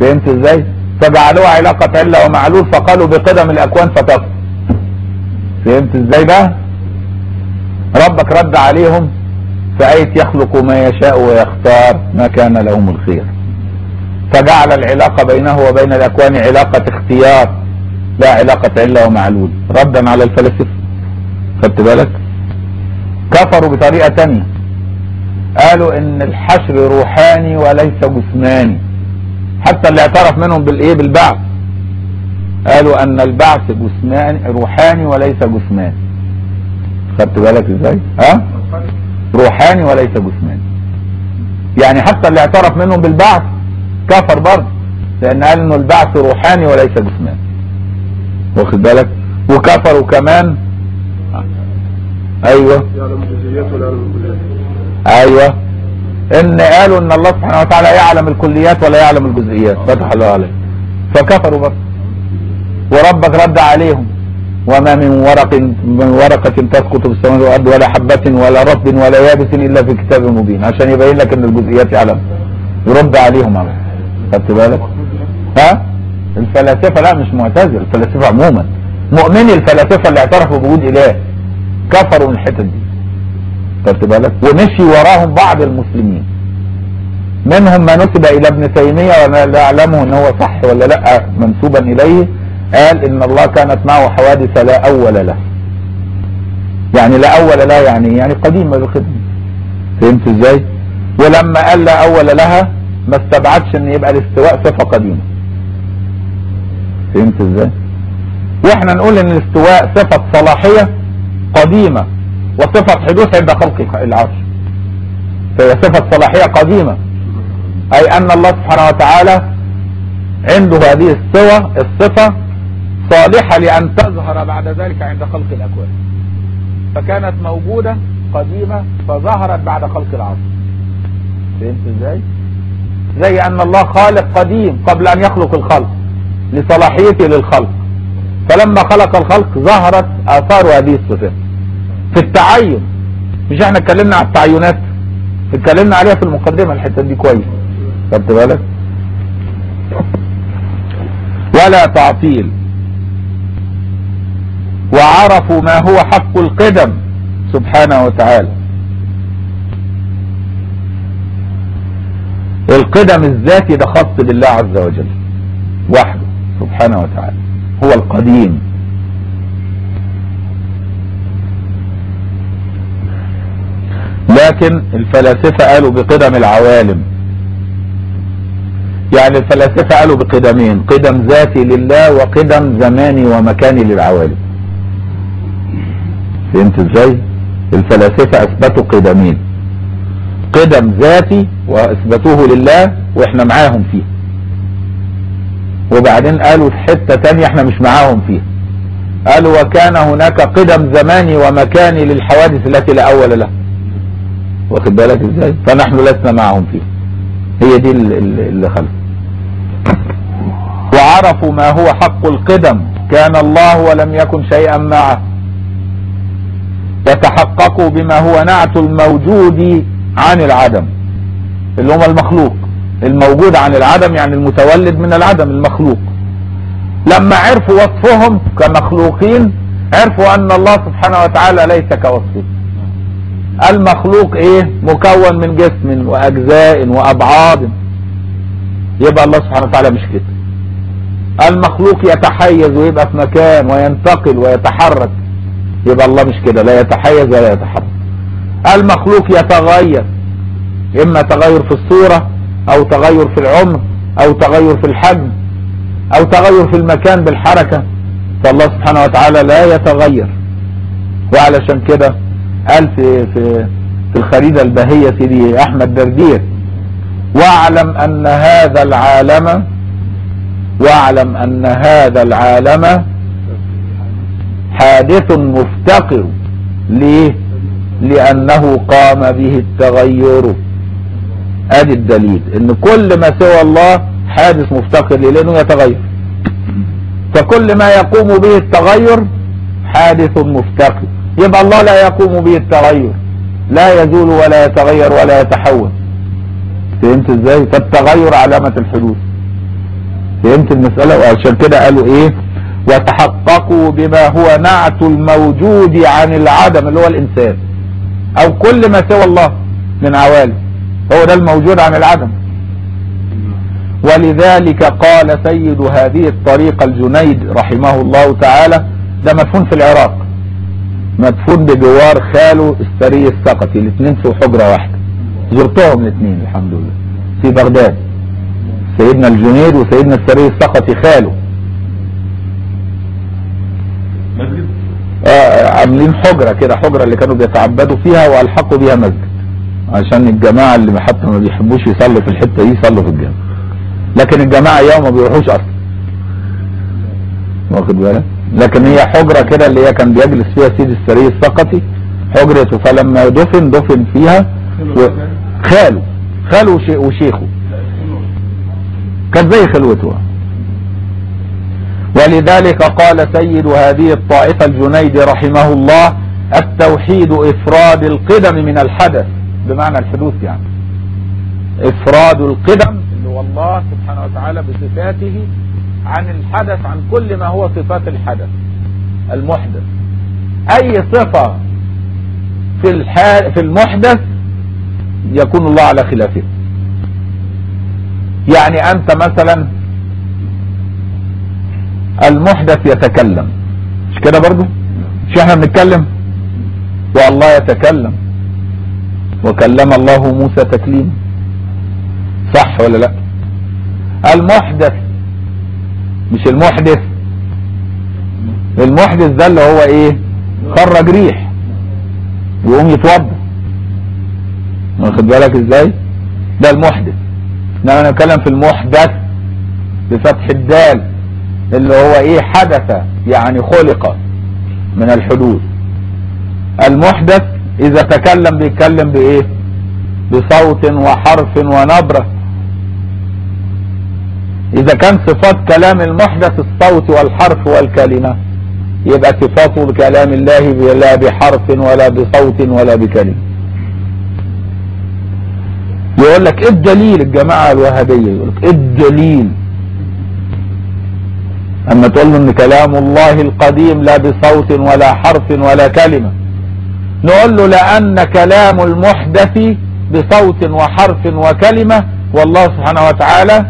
S1: فهمت إزاي؟ فجعلوها علاقة علة ومعلول فقالوا بقدم الأكوان فتكفر فهمت إزاي بقى؟ ربك رد عليهم آية يخلق ما يشاء ويختار ما كان لهم الخير. فجعل العلاقة بينه وبين الأكوان علاقة اختيار لا علاقة علة ومعلول. ردا على الفلاسفة خدت بالك؟ كفروا بطريقة تانية. قالوا إن الحشر روحاني وليس جسماني. حتى اللي اعترف منهم بالإيه؟ بالبعث. قالوا أن البعث جسماني روحاني وليس جسماني. خدت بالك إزاي؟ ها؟ روحاني وليس جسماني. يعني حتى اللي اعترف منهم بالبعث كفر برضه لأن قال إنه البعث روحاني وليس جسماني. واخد بالك؟ وكفروا كمان
S2: أيوه.
S1: أيوه. إن قالوا إن الله سبحانه وتعالى يعلم الكليات ولا يعلم الجزئيات. فتح الله عليه فكفروا برضه وربك رد عليهم. وما من ورق من ورقة تسقط في السماء والأرض ولا حبة ولا رطب ولا يابس إلا في كتاب مبين. عشان يبين لك إن الجزئيات يعلم. يرد عليهم على خدت بالك؟ ها؟ الفلاسفة لا مش معتزلة الفلاسفة عموما. مؤمني الفلاسفة اللي اعترفوا بوجود إله. كفروا من الحتت دي. خدت بالك؟ ومشي وراهم بعض المسلمين. منهم ما نسب إلى ابن تيمية وما لا أعلمه إن هو صح ولا لأ منسوبا إليه. قال إن الله كانت معه حوادث لا أول له. يعني لا أول له يعني يعني قديمة بخدمة فهمت إزاي؟ ولما قال لا أول لها ما استبعدش إن يبقى الاستواء صفة قديمة. فهمت إزاي؟ وإحنا نقول إن الاستواء صفة صلاحية قديمة وصفة حدوث عند خلق العرش. فهي صفة صلاحية قديمة. أي أن الله سبحانه وتعالى عنده هذه الصفة الصفة صالحة لأن تظهر بعد ذلك عند خلق الأكوان. فكانت موجودة قديمة فظهرت بعد خلق العرش. فهمت إزاي؟ زي أن الله خالق قديم قبل أن يخلق الخلق لصلاحيته للخلق. فلما خلق الخلق ظهرت آثار هذه الصفات. في التعين. مش إحنا اتكلمنا على التعينات اتكلمنا عليها في المقدمة الحتة دي كويس. خدت بالك؟ ولا تعطيل. وعرفوا ما هو حق القدم سبحانه وتعالى. القدم الذاتي ده خاص بالله عز وجل وحده سبحانه وتعالى. هو القديم. لكن الفلاسفة قالوا بقدم العوالم. يعني الفلاسفة قالوا بقدمين قدم ذاتي لله وقدم زماني ومكاني للعوالم. فهمت إزاي؟ الفلاسفة أثبتوا قدمين. قدم ذاتي وأثبتوه لله وإحنا معاهم فيه. وبعدين قالوا في حتة تانية إحنا مش معاهم فيها. قالوا وكان هناك قدم زماني ومكاني للحوادث التي لا أول لها. واخد بالك إزاي؟ فنحن لسنا معهم فيه. هي دي ال- ال- اللي خلف. وعرفوا ما هو حق القدم. كان الله ولم يكن شيئا معه. وتحققوا بما هو نعت الموجود عن العدم. اللي هم المخلوق. الموجود عن العدم يعني المتولد من العدم المخلوق. لما عرفوا وصفهم كمخلوقين عرفوا أن الله سبحانه وتعالى ليس كوصفه. المخلوق إيه؟ مكون من جسم وأجزاء وأبعاد. يبقى الله سبحانه وتعالى مش كده. المخلوق يتحيز ويبقى في مكان وينتقل ويتحرك. يبقى الله مش كده. لا يتحيز ولا يتحرك. المخلوق يتغير. إما تغير في الصورة أو تغير في العمر أو تغير في الحجم أو تغير في المكان بالحركة. فالله سبحانه وتعالى لا يتغير. وعلشان كده قال في في في الخريدة البهية سيدي أحمد دردير واعلم أن هذا العالم واعلم أن هذا العالم حادث مفتقر ليه؟ لأنه قام به التغير. أدي الدليل إن كل ما سوى الله حادث مفتقر ليه؟ لأنه يتغير. فكل ما يقوم به التغير حادث مفتقر. يبقى الله لا يقوم به التغير. لا يزول ولا يتغير ولا يتحول. فهمت إزاي؟ فالتغير علامة الحدوث فهمت المسألة؟ وعشان كده قالوا إيه؟ وتحققوا بما هو نعت الموجود عن العدم اللي هو الإنسان. أو كل ما سوى الله من عوالم. هو ده الموجود عن العدم. ولذلك قال سيد هذه الطريقة الجنيد رحمه الله تعالى ده مدفون في العراق. مدفون بجوار خاله السري السقطي. الاثنين في حجرة واحدة. زرتهم الاثنين الحمد لله. في بغداد. سيدنا الجنيد وسيدنا السري السقطي خاله.
S2: مسجد؟
S1: آه عاملين حجرة كده حجرة اللي كانوا بيتعبدوا فيها وألحقوا بيها مسجد. عشان الجماعة اللي حتى ما بيحبوش يصلوا في الحتة دي يصلوا في الجامع. لكن الجماعة يوم ما بيروحوش أصلا. واخد بالك؟ لكن هي حجرة كده اللي هي كان بيجلس فيها سيدي السري السقطي حجرته فلما دفن دفن فيها و... خاله خاله وشي- وشيخه. كانت زي خلوته ولذلك قال سيد هذه الطائفة الجنيد رحمه الله التوحيد إفراد القدم من الحدث. بمعنى الحدوث يعني. إفراد القدم اللي هو الله سبحانه وتعالى بصفاته عن الحدث عن كل ما هو صفات الحدث المحدث. أي صفة في الح- في المحدث يكون الله على خلافه. يعني أنت مثلا المحدث يتكلم. مش كده برضو؟ مش إحنا بنتكلم؟ والله يتكلم. وكلم الله موسى تكليما. صح ولا لا؟ المحدث مش المحدث. المحدث ده اللي هو إيه؟ خرج ريح يقوم يتوضا واخد بالك إزاي؟ ده المحدث. إنما نتكلم في المحدث بفتح الدال اللي هو إيه؟ حدث يعني خلق من الحدوث المحدث إذا تكلم بيتكلم بإيه؟ بصوت وحرف ونبرة. إذا كان صفات كلام المحدث الصوت والحرف والكلمة يبقى صفات كلام الله لا بحرف ولا بصوت ولا بكلمة. يقول لك إيه الدليل الجماعة الوهابية؟ يقول لك إيه الدليل؟ أما تقول له إن كلام الله القديم لا بصوت ولا حرف ولا كلمة. نقول له لأن كلام المحدث بصوت وحرف وكلمة والله سبحانه وتعالى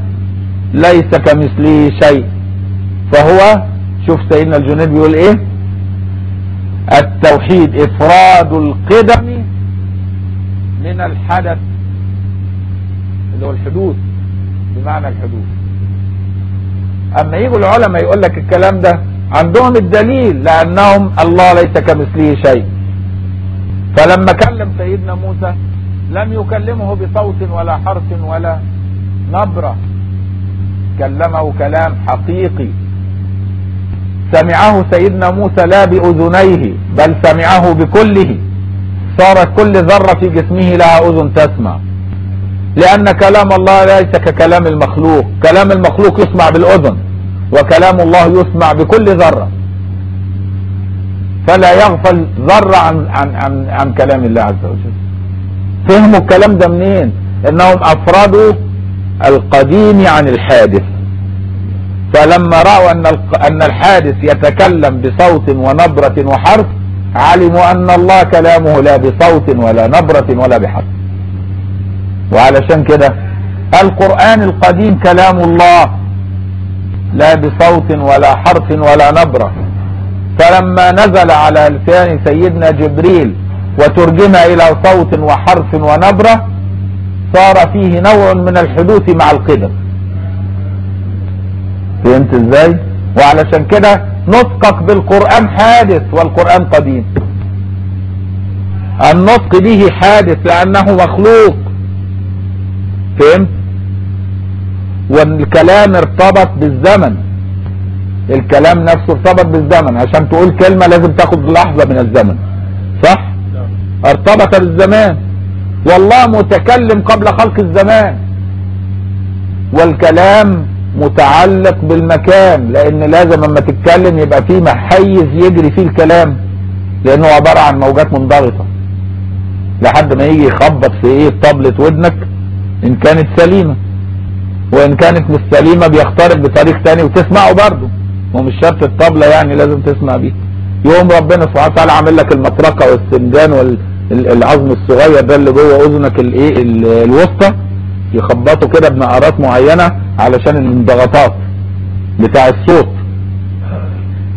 S1: ليس كمثله شيء. فهو شوف سيدنا الجنيد بيقول إيه؟ التوحيد إفراد القدم من الحدث اللي هو الحدوث بمعنى الحدوث أما يجوا العلماء يقول لك الكلام ده عندهم الدليل لأنهم الله ليس كمثله شيء. فلما كلم سيدنا موسى لم يكلمه بصوت ولا حرف ولا نبرة. كلمه كلام حقيقي. سمعه سيدنا موسى لا بأذنيه بل سمعه بكله. صارت كل ذرة في جسمه لها أذن تسمع. لأن كلام الله ليس ككلام المخلوق. كلام المخلوق يسمع بالأذن وكلام الله يسمع بكل ذرة. فلا يغفل ذرة عن, عن, عن, عن كلام الله عز وجل. فهموا الكلام ده منين؟ إنهم افردوا القديم عن الحادث. فلما رأوا أن أن الحادث يتكلم بصوت ونبرة وحرف علموا أن الله كلامه لا بصوت ولا نبرة ولا بحرف. وعلشان كده القرآن القديم كلام الله لا بصوت ولا حرف ولا نبرة. فلما نزل على لسان سيدنا جبريل وترجم إلى صوت وحرف ونبرة صار فيه نوع من الحدوث مع القدم فهمت إزاي؟ وعلشان كده نطقك بالقرآن حادث والقرآن قديم. النطق به حادث لأنه مخلوق. فهمت؟ والكلام ارتبط بالزمن. الكلام نفسه ارتبط بالزمن. عشان تقول كلمة لازم تاخد لحظة من الزمن. صح؟ ارتبط بالزمان. والله متكلم قبل خلق الزمان. والكلام متعلق بالمكان لأن لازم اما تتكلم يبقى فيه حيز يجري فيه الكلام لأنه عبارة عن موجات منضغطة لحد ما يجي يخبط في إيه؟ طبلة ودنك إن كانت سليمة. وإن كانت مش سليمة بيخترق بطريق تاني وتسمعه برضه. ومش شرط الطبلة يعني لازم تسمع بيه. يوم ربنا سبحانه وتعالى عامل لك المطرقة والسندان والعظم الصغير ده اللي جوه أذنك الايه الوسطى يخبطوا كده بنقرات معينة علشان الانضغاطات بتاع الصوت.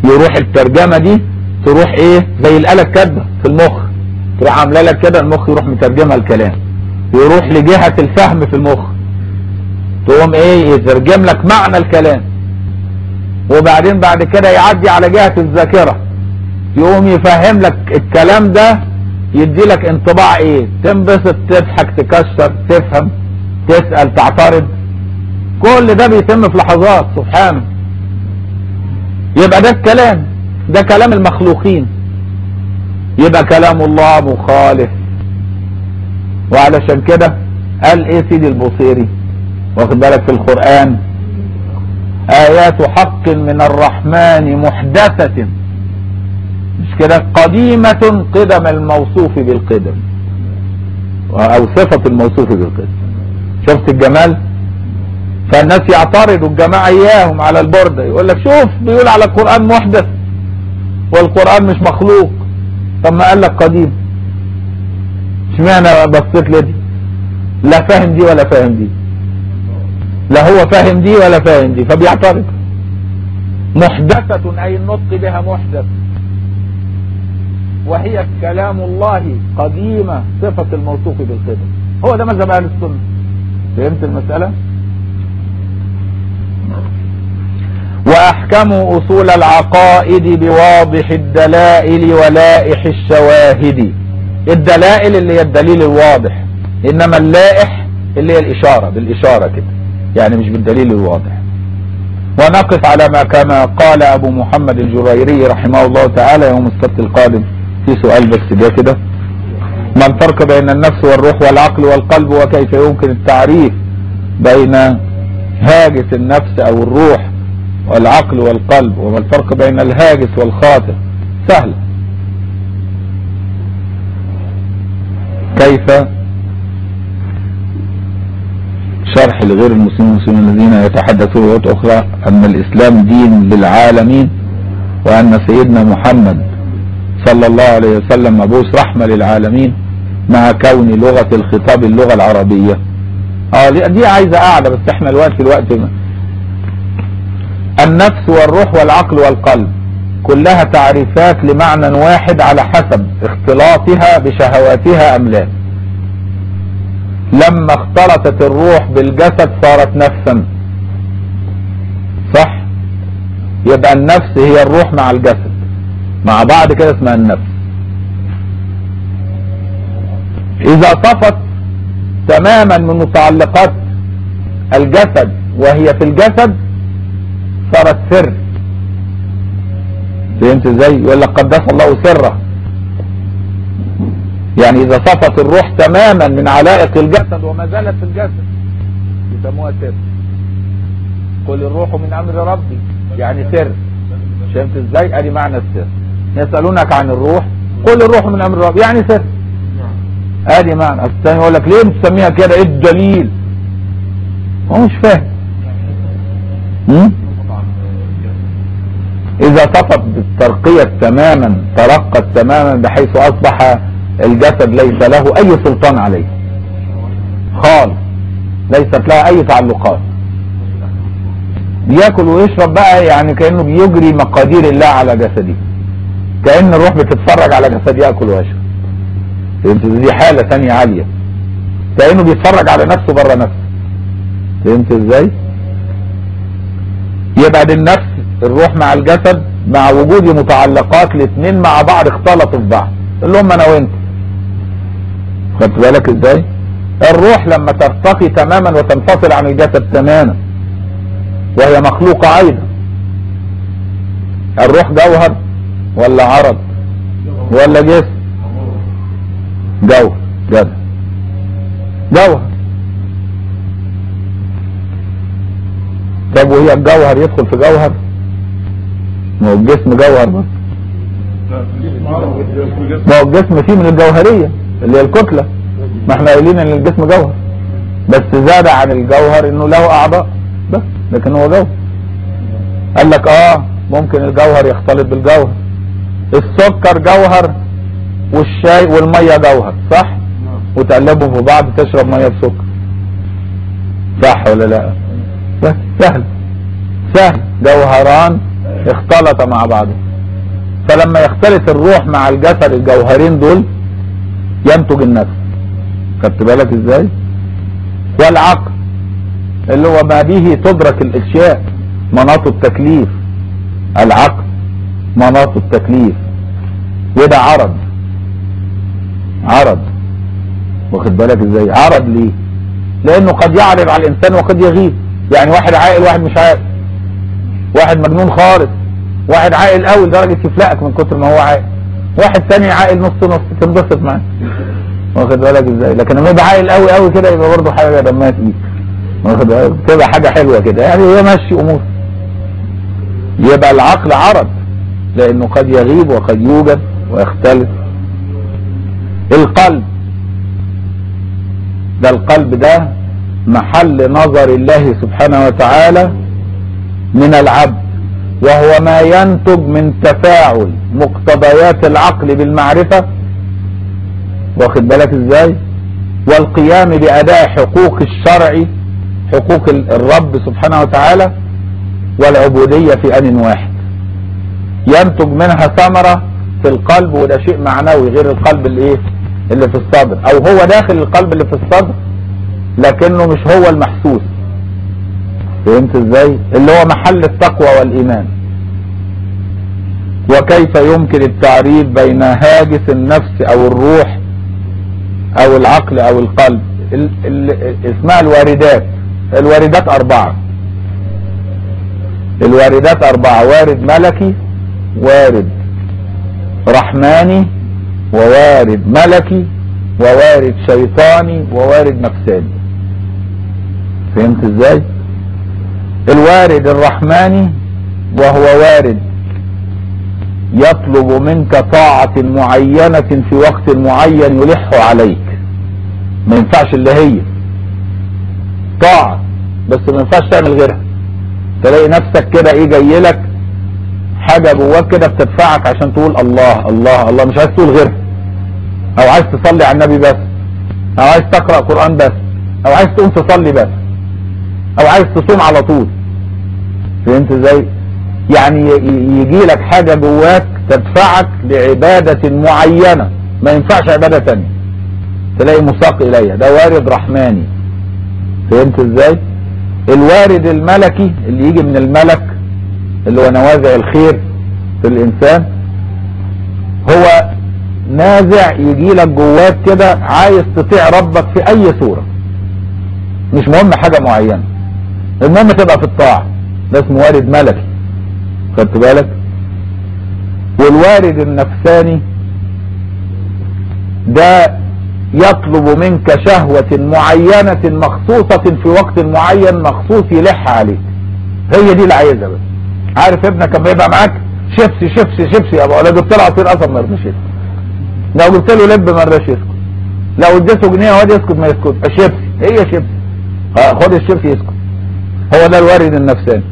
S1: يروح الترجمة دي تروح إيه زي الآلة الكاتبة في المخ. تروح عاملة لك كده المخ يروح مترجمها الكلام. يروح لجهة الفهم في المخ. تقوم إيه يترجم لك معنى الكلام. وبعدين بعد كده يعدي على جهة الذاكرة. يقوم يفهم لك الكلام ده يدي لك انطباع إيه؟ تنبسط تضحك تكسر تفهم تسأل تعترض. كل ده بيتم في لحظات سبحانه يبقى ده الكلام ده كلام المخلوقين. يبقى كلام الله مخالف. وعلشان كده قال إيه سيدي البوصيري؟ واخد بالك في القرآن؟ آيات حق من الرحمن محدثة. مش كده؟ قديمة قدم الموصوف بالقدم. أو صفة الموصوف بالقدم. شفت الجمال؟ فالناس يعترضوا الجماعة إياهم على البردة يقول لك شوف بيقول على القرآن محدث والقرآن مش مخلوق. طب ما قال لك قديم. اشمعنى بصيت لدي؟ لا فاهم دي ولا فاهم دي. لا هو فاهم دي ولا فاهم دي. فبيعترض. محدثة أي النطق بها محدث. وهي كلام الله قديمة صفة الموصوف بالقدم هو ده مذهب أهل السنة. فهمت المسألة؟ واحكموا أصول العقائد بواضح الدلائل ولائح الشواهد. الدلائل اللي هي الدليل الواضح إنما اللائح اللي هي الإشارة بالإشارة كده. يعني مش بالدليل الواضح. ونقف على ما كما قال أبو محمد الجريري رحمه الله تعالى يوم السبت القادم. في سؤال بس ده كده. ما الفرق بين النفس والروح والعقل والقلب وكيف يمكن التعريف بين هاجس النفس أو الروح والعقل والقلب وما الفرق بين الهاجس والخاطر سهل. كيف؟ شرح لغير المسلمين المسلمين الذين يتحدثون لغات أخرى أن الإسلام دين للعالمين وأن سيدنا محمد صلى الله عليه وسلم مبعوث رحمة للعالمين مع كون لغة الخطاب اللغة العربية. آه دي, عايزة قاعدة بس إحنا الوقت الوقت ما. النفس والروح والعقل والقلب كلها تعريفات لمعنى واحد على حسب اختلاطها بشهواتها أم لا. لما اختلطت الروح بالجسد صارت نفسا. صح؟ يبقى النفس هي الروح مع الجسد. مع بعض كده اسمها النفس. إذا طفت تماما من متعلقات الجسد وهي في الجسد صارت سر. فهمت إزاي؟ يقول لك قدس الله سره. يعني إذا صفت الروح تماما من علائق الجسد وما زالت في الجسد يسموها سر. قل الروح من أمر ربي يعني سر. فهمت إزاي؟ أدي معنى السر. يسألونك عن الروح قل الروح من أمر ربي يعني سر. آدي معنى الثاني يقول لك ليه بتسميها كده؟ إيه الدليل هو مش فاهم? إذا طفت بالترقية تماما ترقت تماما بحيث أصبح الجسد ليس له أي سلطان عليه. خالص. ليست لها أي تعلقات. بياكل ويشرب بقى يعني كأنه بيجري مقادير الله على جسده. كأن الروح بتتفرج على جسد يأكل ويشرب. فهمت؟ دي حالة ثانية عالية. كأنه بيتفرج على نفسه بره نفسه. فهمت إزاي؟ يبقى دي النفس الروح مع الجسد مع وجود متعلقات الاثنين مع بعض اختلطوا في بعض. اللي هم أنا وأنت. خدت بالك إزاي؟ الروح لما ترتقي تماما وتنفصل عن الجسد تماما وهي مخلوقة أيضا. الروح جوهر ولا عرض ولا جسم. جوهر جدع. جوهر. طب وهي الجوهر يدخل في جوهر؟ ما هو الجسم جوهر بس. ما هو الجسم فيه من الجوهرية اللي هي الكتلة. ما إحنا قايلين إن الجسم جوهر. بس زاد عن الجوهر إنه له أعضاء بس لكن هو جوهر. قال لك آه ممكن الجوهر يختلط بالجوهر. السكر جوهر والشاي والمية جوهر صح؟ وتقلبهم في بعض تشرب مية بسكر. صح ولا لا؟ بس سهل. سهل. جوهران اختلط مع بعضهم. فلما يختلط الروح مع الجسد الجوهرين دول ينتج النفس. خدت بالك إزاي؟ والعقل اللي هو ما به تدرك الإشياء مناط التكليف. العقل مناط التكليف. وده عرض. عرض. واخد بالك إزاي؟ عرض ليه؟ لأنه قد يعرض على الإنسان وقد يغيب. يعني واحد عاقل واحد مش عاقل. واحد مجنون خالص. واحد عاقل قوي لدرجة يفلقك من كتر ما هو عاقل. واحد ثاني عاقل نص نص تنبسط معاه. واخد بالك إزاي؟ لكن لما يبقى عاقل قوي قوي كده يبقى برضه حاجة دمها تقيل واخد بالك؟ تبقى حاجة حلوة كده. يعني هي ماشي أمور. يبقى العقل عرض. لأنه قد يغيب وقد يوجد. ويختلف القلب. ده القلب ده محل نظر الله سبحانه وتعالى من العبد وهو ما ينتج من تفاعل مقتضيات العقل بالمعرفة. واخد بالك إزاي؟ والقيام بأداء حقوق الشرع حقوق الرب سبحانه وتعالى والعبودية في آن واحد. ينتج منها ثمرة في القلب وده شيء معنوي غير القلب الايه؟ اللي في الصدر. أو هو داخل القلب اللي في الصدر لكنه مش هو المحسوس. فهمت إزاي؟ اللي هو محل التقوى والإيمان. وكيف يمكن التعريف بين هاجس النفس أو الروح أو العقل أو القلب؟ ال ال اسمها الواردات. الواردات أربعة. الواردات أربعة. وارد ملكي وارد رحماني ووارد ملكي ووارد شيطاني ووارد نفساني فهمت إزاي؟ الوارد الرحماني وهو وارد يطلب منك طاعة معينة في وقت معين يلح عليك. ما ينفعش اللي هي طاعة بس ما ينفعش تعمل غيرها. تلاقي نفسك كده إيه جاي لك؟ حاجة جواك كده بتدفعك عشان تقول الله الله الله. مش عايز تقول غيرها. أو عايز تصلي على النبي بس. أو عايز تقرأ قرآن بس. أو عايز تقوم تصلي بس. أو عايز تصوم على طول. فهمت إزاي؟ يعني يجي لك حاجة جواك تدفعك لعبادة معينة. ما ينفعش عبادة تانية. تلاقي مساق إليها. ده وارد رحماني. فهمت إزاي؟ الوارد الملكي اللي يجي من الملك اللي هو نوازع الخير في الإنسان هو نازع يجي لك جواك كده عايز تطيع ربك في أي صورة. مش مهم حاجة معينة. المهم تبقى في الطاعة. ده اسمه وارد ملكي. خدت بالك؟ والوارد النفساني ده يطلب منك شهوة معينة مخصوصة في وقت معين مخصوص يلح عليك. هي دي اللي عايزها بس. عارف ابنك لما يبقى معاك؟ شيبسي شيبسي شيبسي يا أبويا. لو جبت له عصير قصب ما يرضاش يسكت. لو جبت له لب ما يرضاش يسكت. لو اديته جنيه وما يسكتش ما يسكت. شيبسي هي شيبسي. خد الشيبسي يسكت. هو ده الوارد النفساني.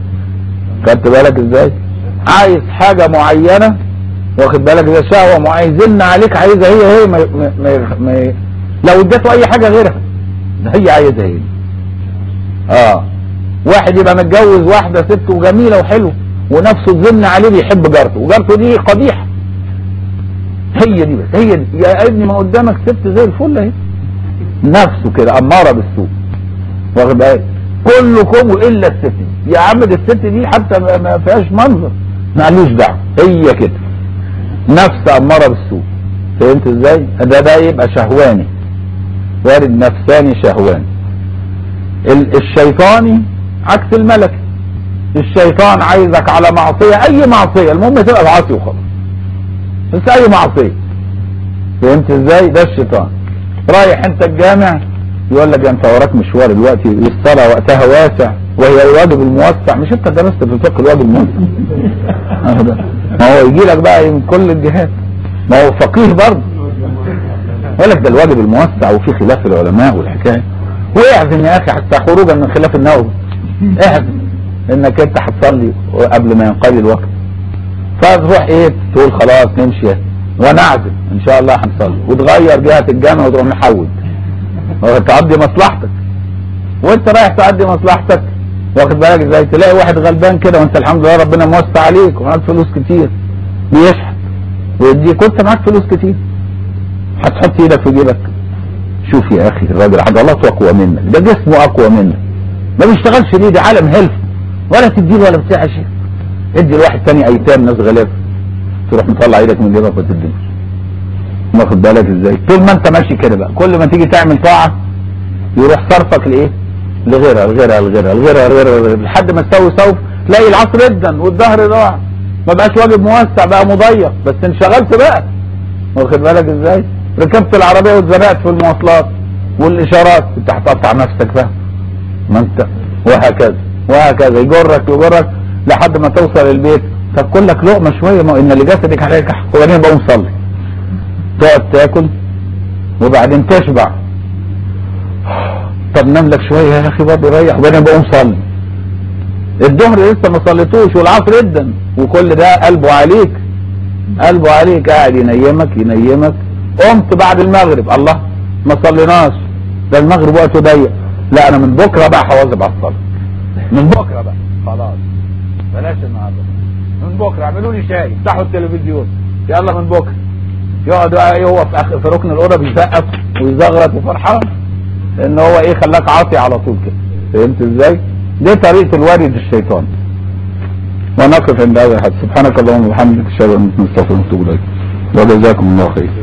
S1: خدت بالك إزاي؟ عايز حاجة معينة واخد بالك ده شهوة معايزين عليك عايزها هي هي ما ما ما ما لو اديته أي حاجة غيرها هي عايزها هي. آه. واحد يبقى متجوز واحدة ست وجميلة وحلوة. ونفسه تزن عليه بيحب جارته. وجارته دي قبيحة. هي دي بس. هي دي. يا ابني ما قدامك ست زي الفل اهي. نفسه كده. أمارة بالسوء. واخد بالك؟ كلكم إلا الست دي. يا عم دي الست دي حتى ما فيهاش منظر. معلوش دعوة. هي كده. نفس أمارة بالسوء. فهمت إزاي؟ ده ده يبقى شهواني. وارد نفساني شهواني. ال- الشيطاني عكس الملك الشيطان عايزك على معصية أي معصية المهم تبقى معصي وخلاص. بس أي معصية. فهمت إزاي؟ ده الشيطان. رايح أنت الجامع يقول لك أنت وراك مشوار دلوقتي الصلاه وقتها واسع وهي الواجب الموسع. مش أنت درست في الفقه الواجب الموسع؟ [laughs] ما هو يجي لك بقى من كل الجهات. ما هو فقيه برضه. يقول لك ده الواجب الموسع وفي خلاف العلماء والحكاية. واعزم يا أخي حتى خروجا من خلاف النووي. اعزم. إنك أنت هتصلي قبل ما ينقضي الوقت. فتروح إيه؟ تقول خلاص نمشي. وأنا اعزم إن شاء الله هنصلي وتغير جهة الجامع وتروح محود تقضي مصلحتك. وأنت رايح تقضي مصلحتك. واخد بالك إزاي؟ تلاقي واحد غلبان كده وأنت الحمد لله ربنا موسع عليك ومعاك فلوس كتير. بيشحت ويديك. وأنت معاك فلوس كتير. هتحط إيدك في جيبك. شوف يا أخي الراجل عضلاته أقوى منك. ده جسمه أقوى منك. ما بيشتغلش ليه ده عالم هيلث. ولا تديله ولا بتاع شيء. ادي لواحد تاني أيتام ناس غلابه تروح مطلع إيدك من جيبك وتديله واخد بالك إزاي. طول ما أنت ماشي كده بقى. كل ما تيجي تعمل طاعة يروح صرفك لإيه؟ لغيرها لغيرها لغيرها لغيرها لغيرها لحد ما تسوي سوف تلاقي العصر جدا والظهر ضاع. ما بقاش واجب موسع بقى مضيق. بس انشغلت بقى. واخد بالك إزاي؟ ركبت العربية واتزنقت في المواصلات والإشارات. أنت هتقطع نفسك بقى. ما انت وهكذا. وهكذا. يجرك يجرك لحد ما توصل البيت. طب لك لقمة شوية. ما إن لجسدك عليك حق وبعدين بقوم صلي تقعد تاكل وبعدين تشبع. طب نام لك شوية يا أخي برضه ريح وبعدين بقوم صلي الظهر لسه ما صليتوش والعصر جدا. وكل ده قلبه عليك. قلبه عليك قاعد ينيمك ينيمك. قمت بعد المغرب. الله ما صليناش. ده المغرب وقته ضيق. لا أنا من بكرة بقى هواظب على الصلاة. من بكرة بقى. خلاص. بلاش النهارده. من بكرة. اعملوا لي شاي. افتحوا التلفزيون. يلا من بكرة. يقعد بقى إيه هو في في ركن الأوضة بيسقف ويزغرط وفرحان. ان هو إيه خلاك عاطي على طول كده. فهمت إزاي؟ دي طريقة الوارد الشيطان. ونقف عند هذا الحد. سبحانك اللهم وبحمدك أشهد أن لا إله إلا أنت نستغفرك ونتوب إليك. وجزاكم الله خير.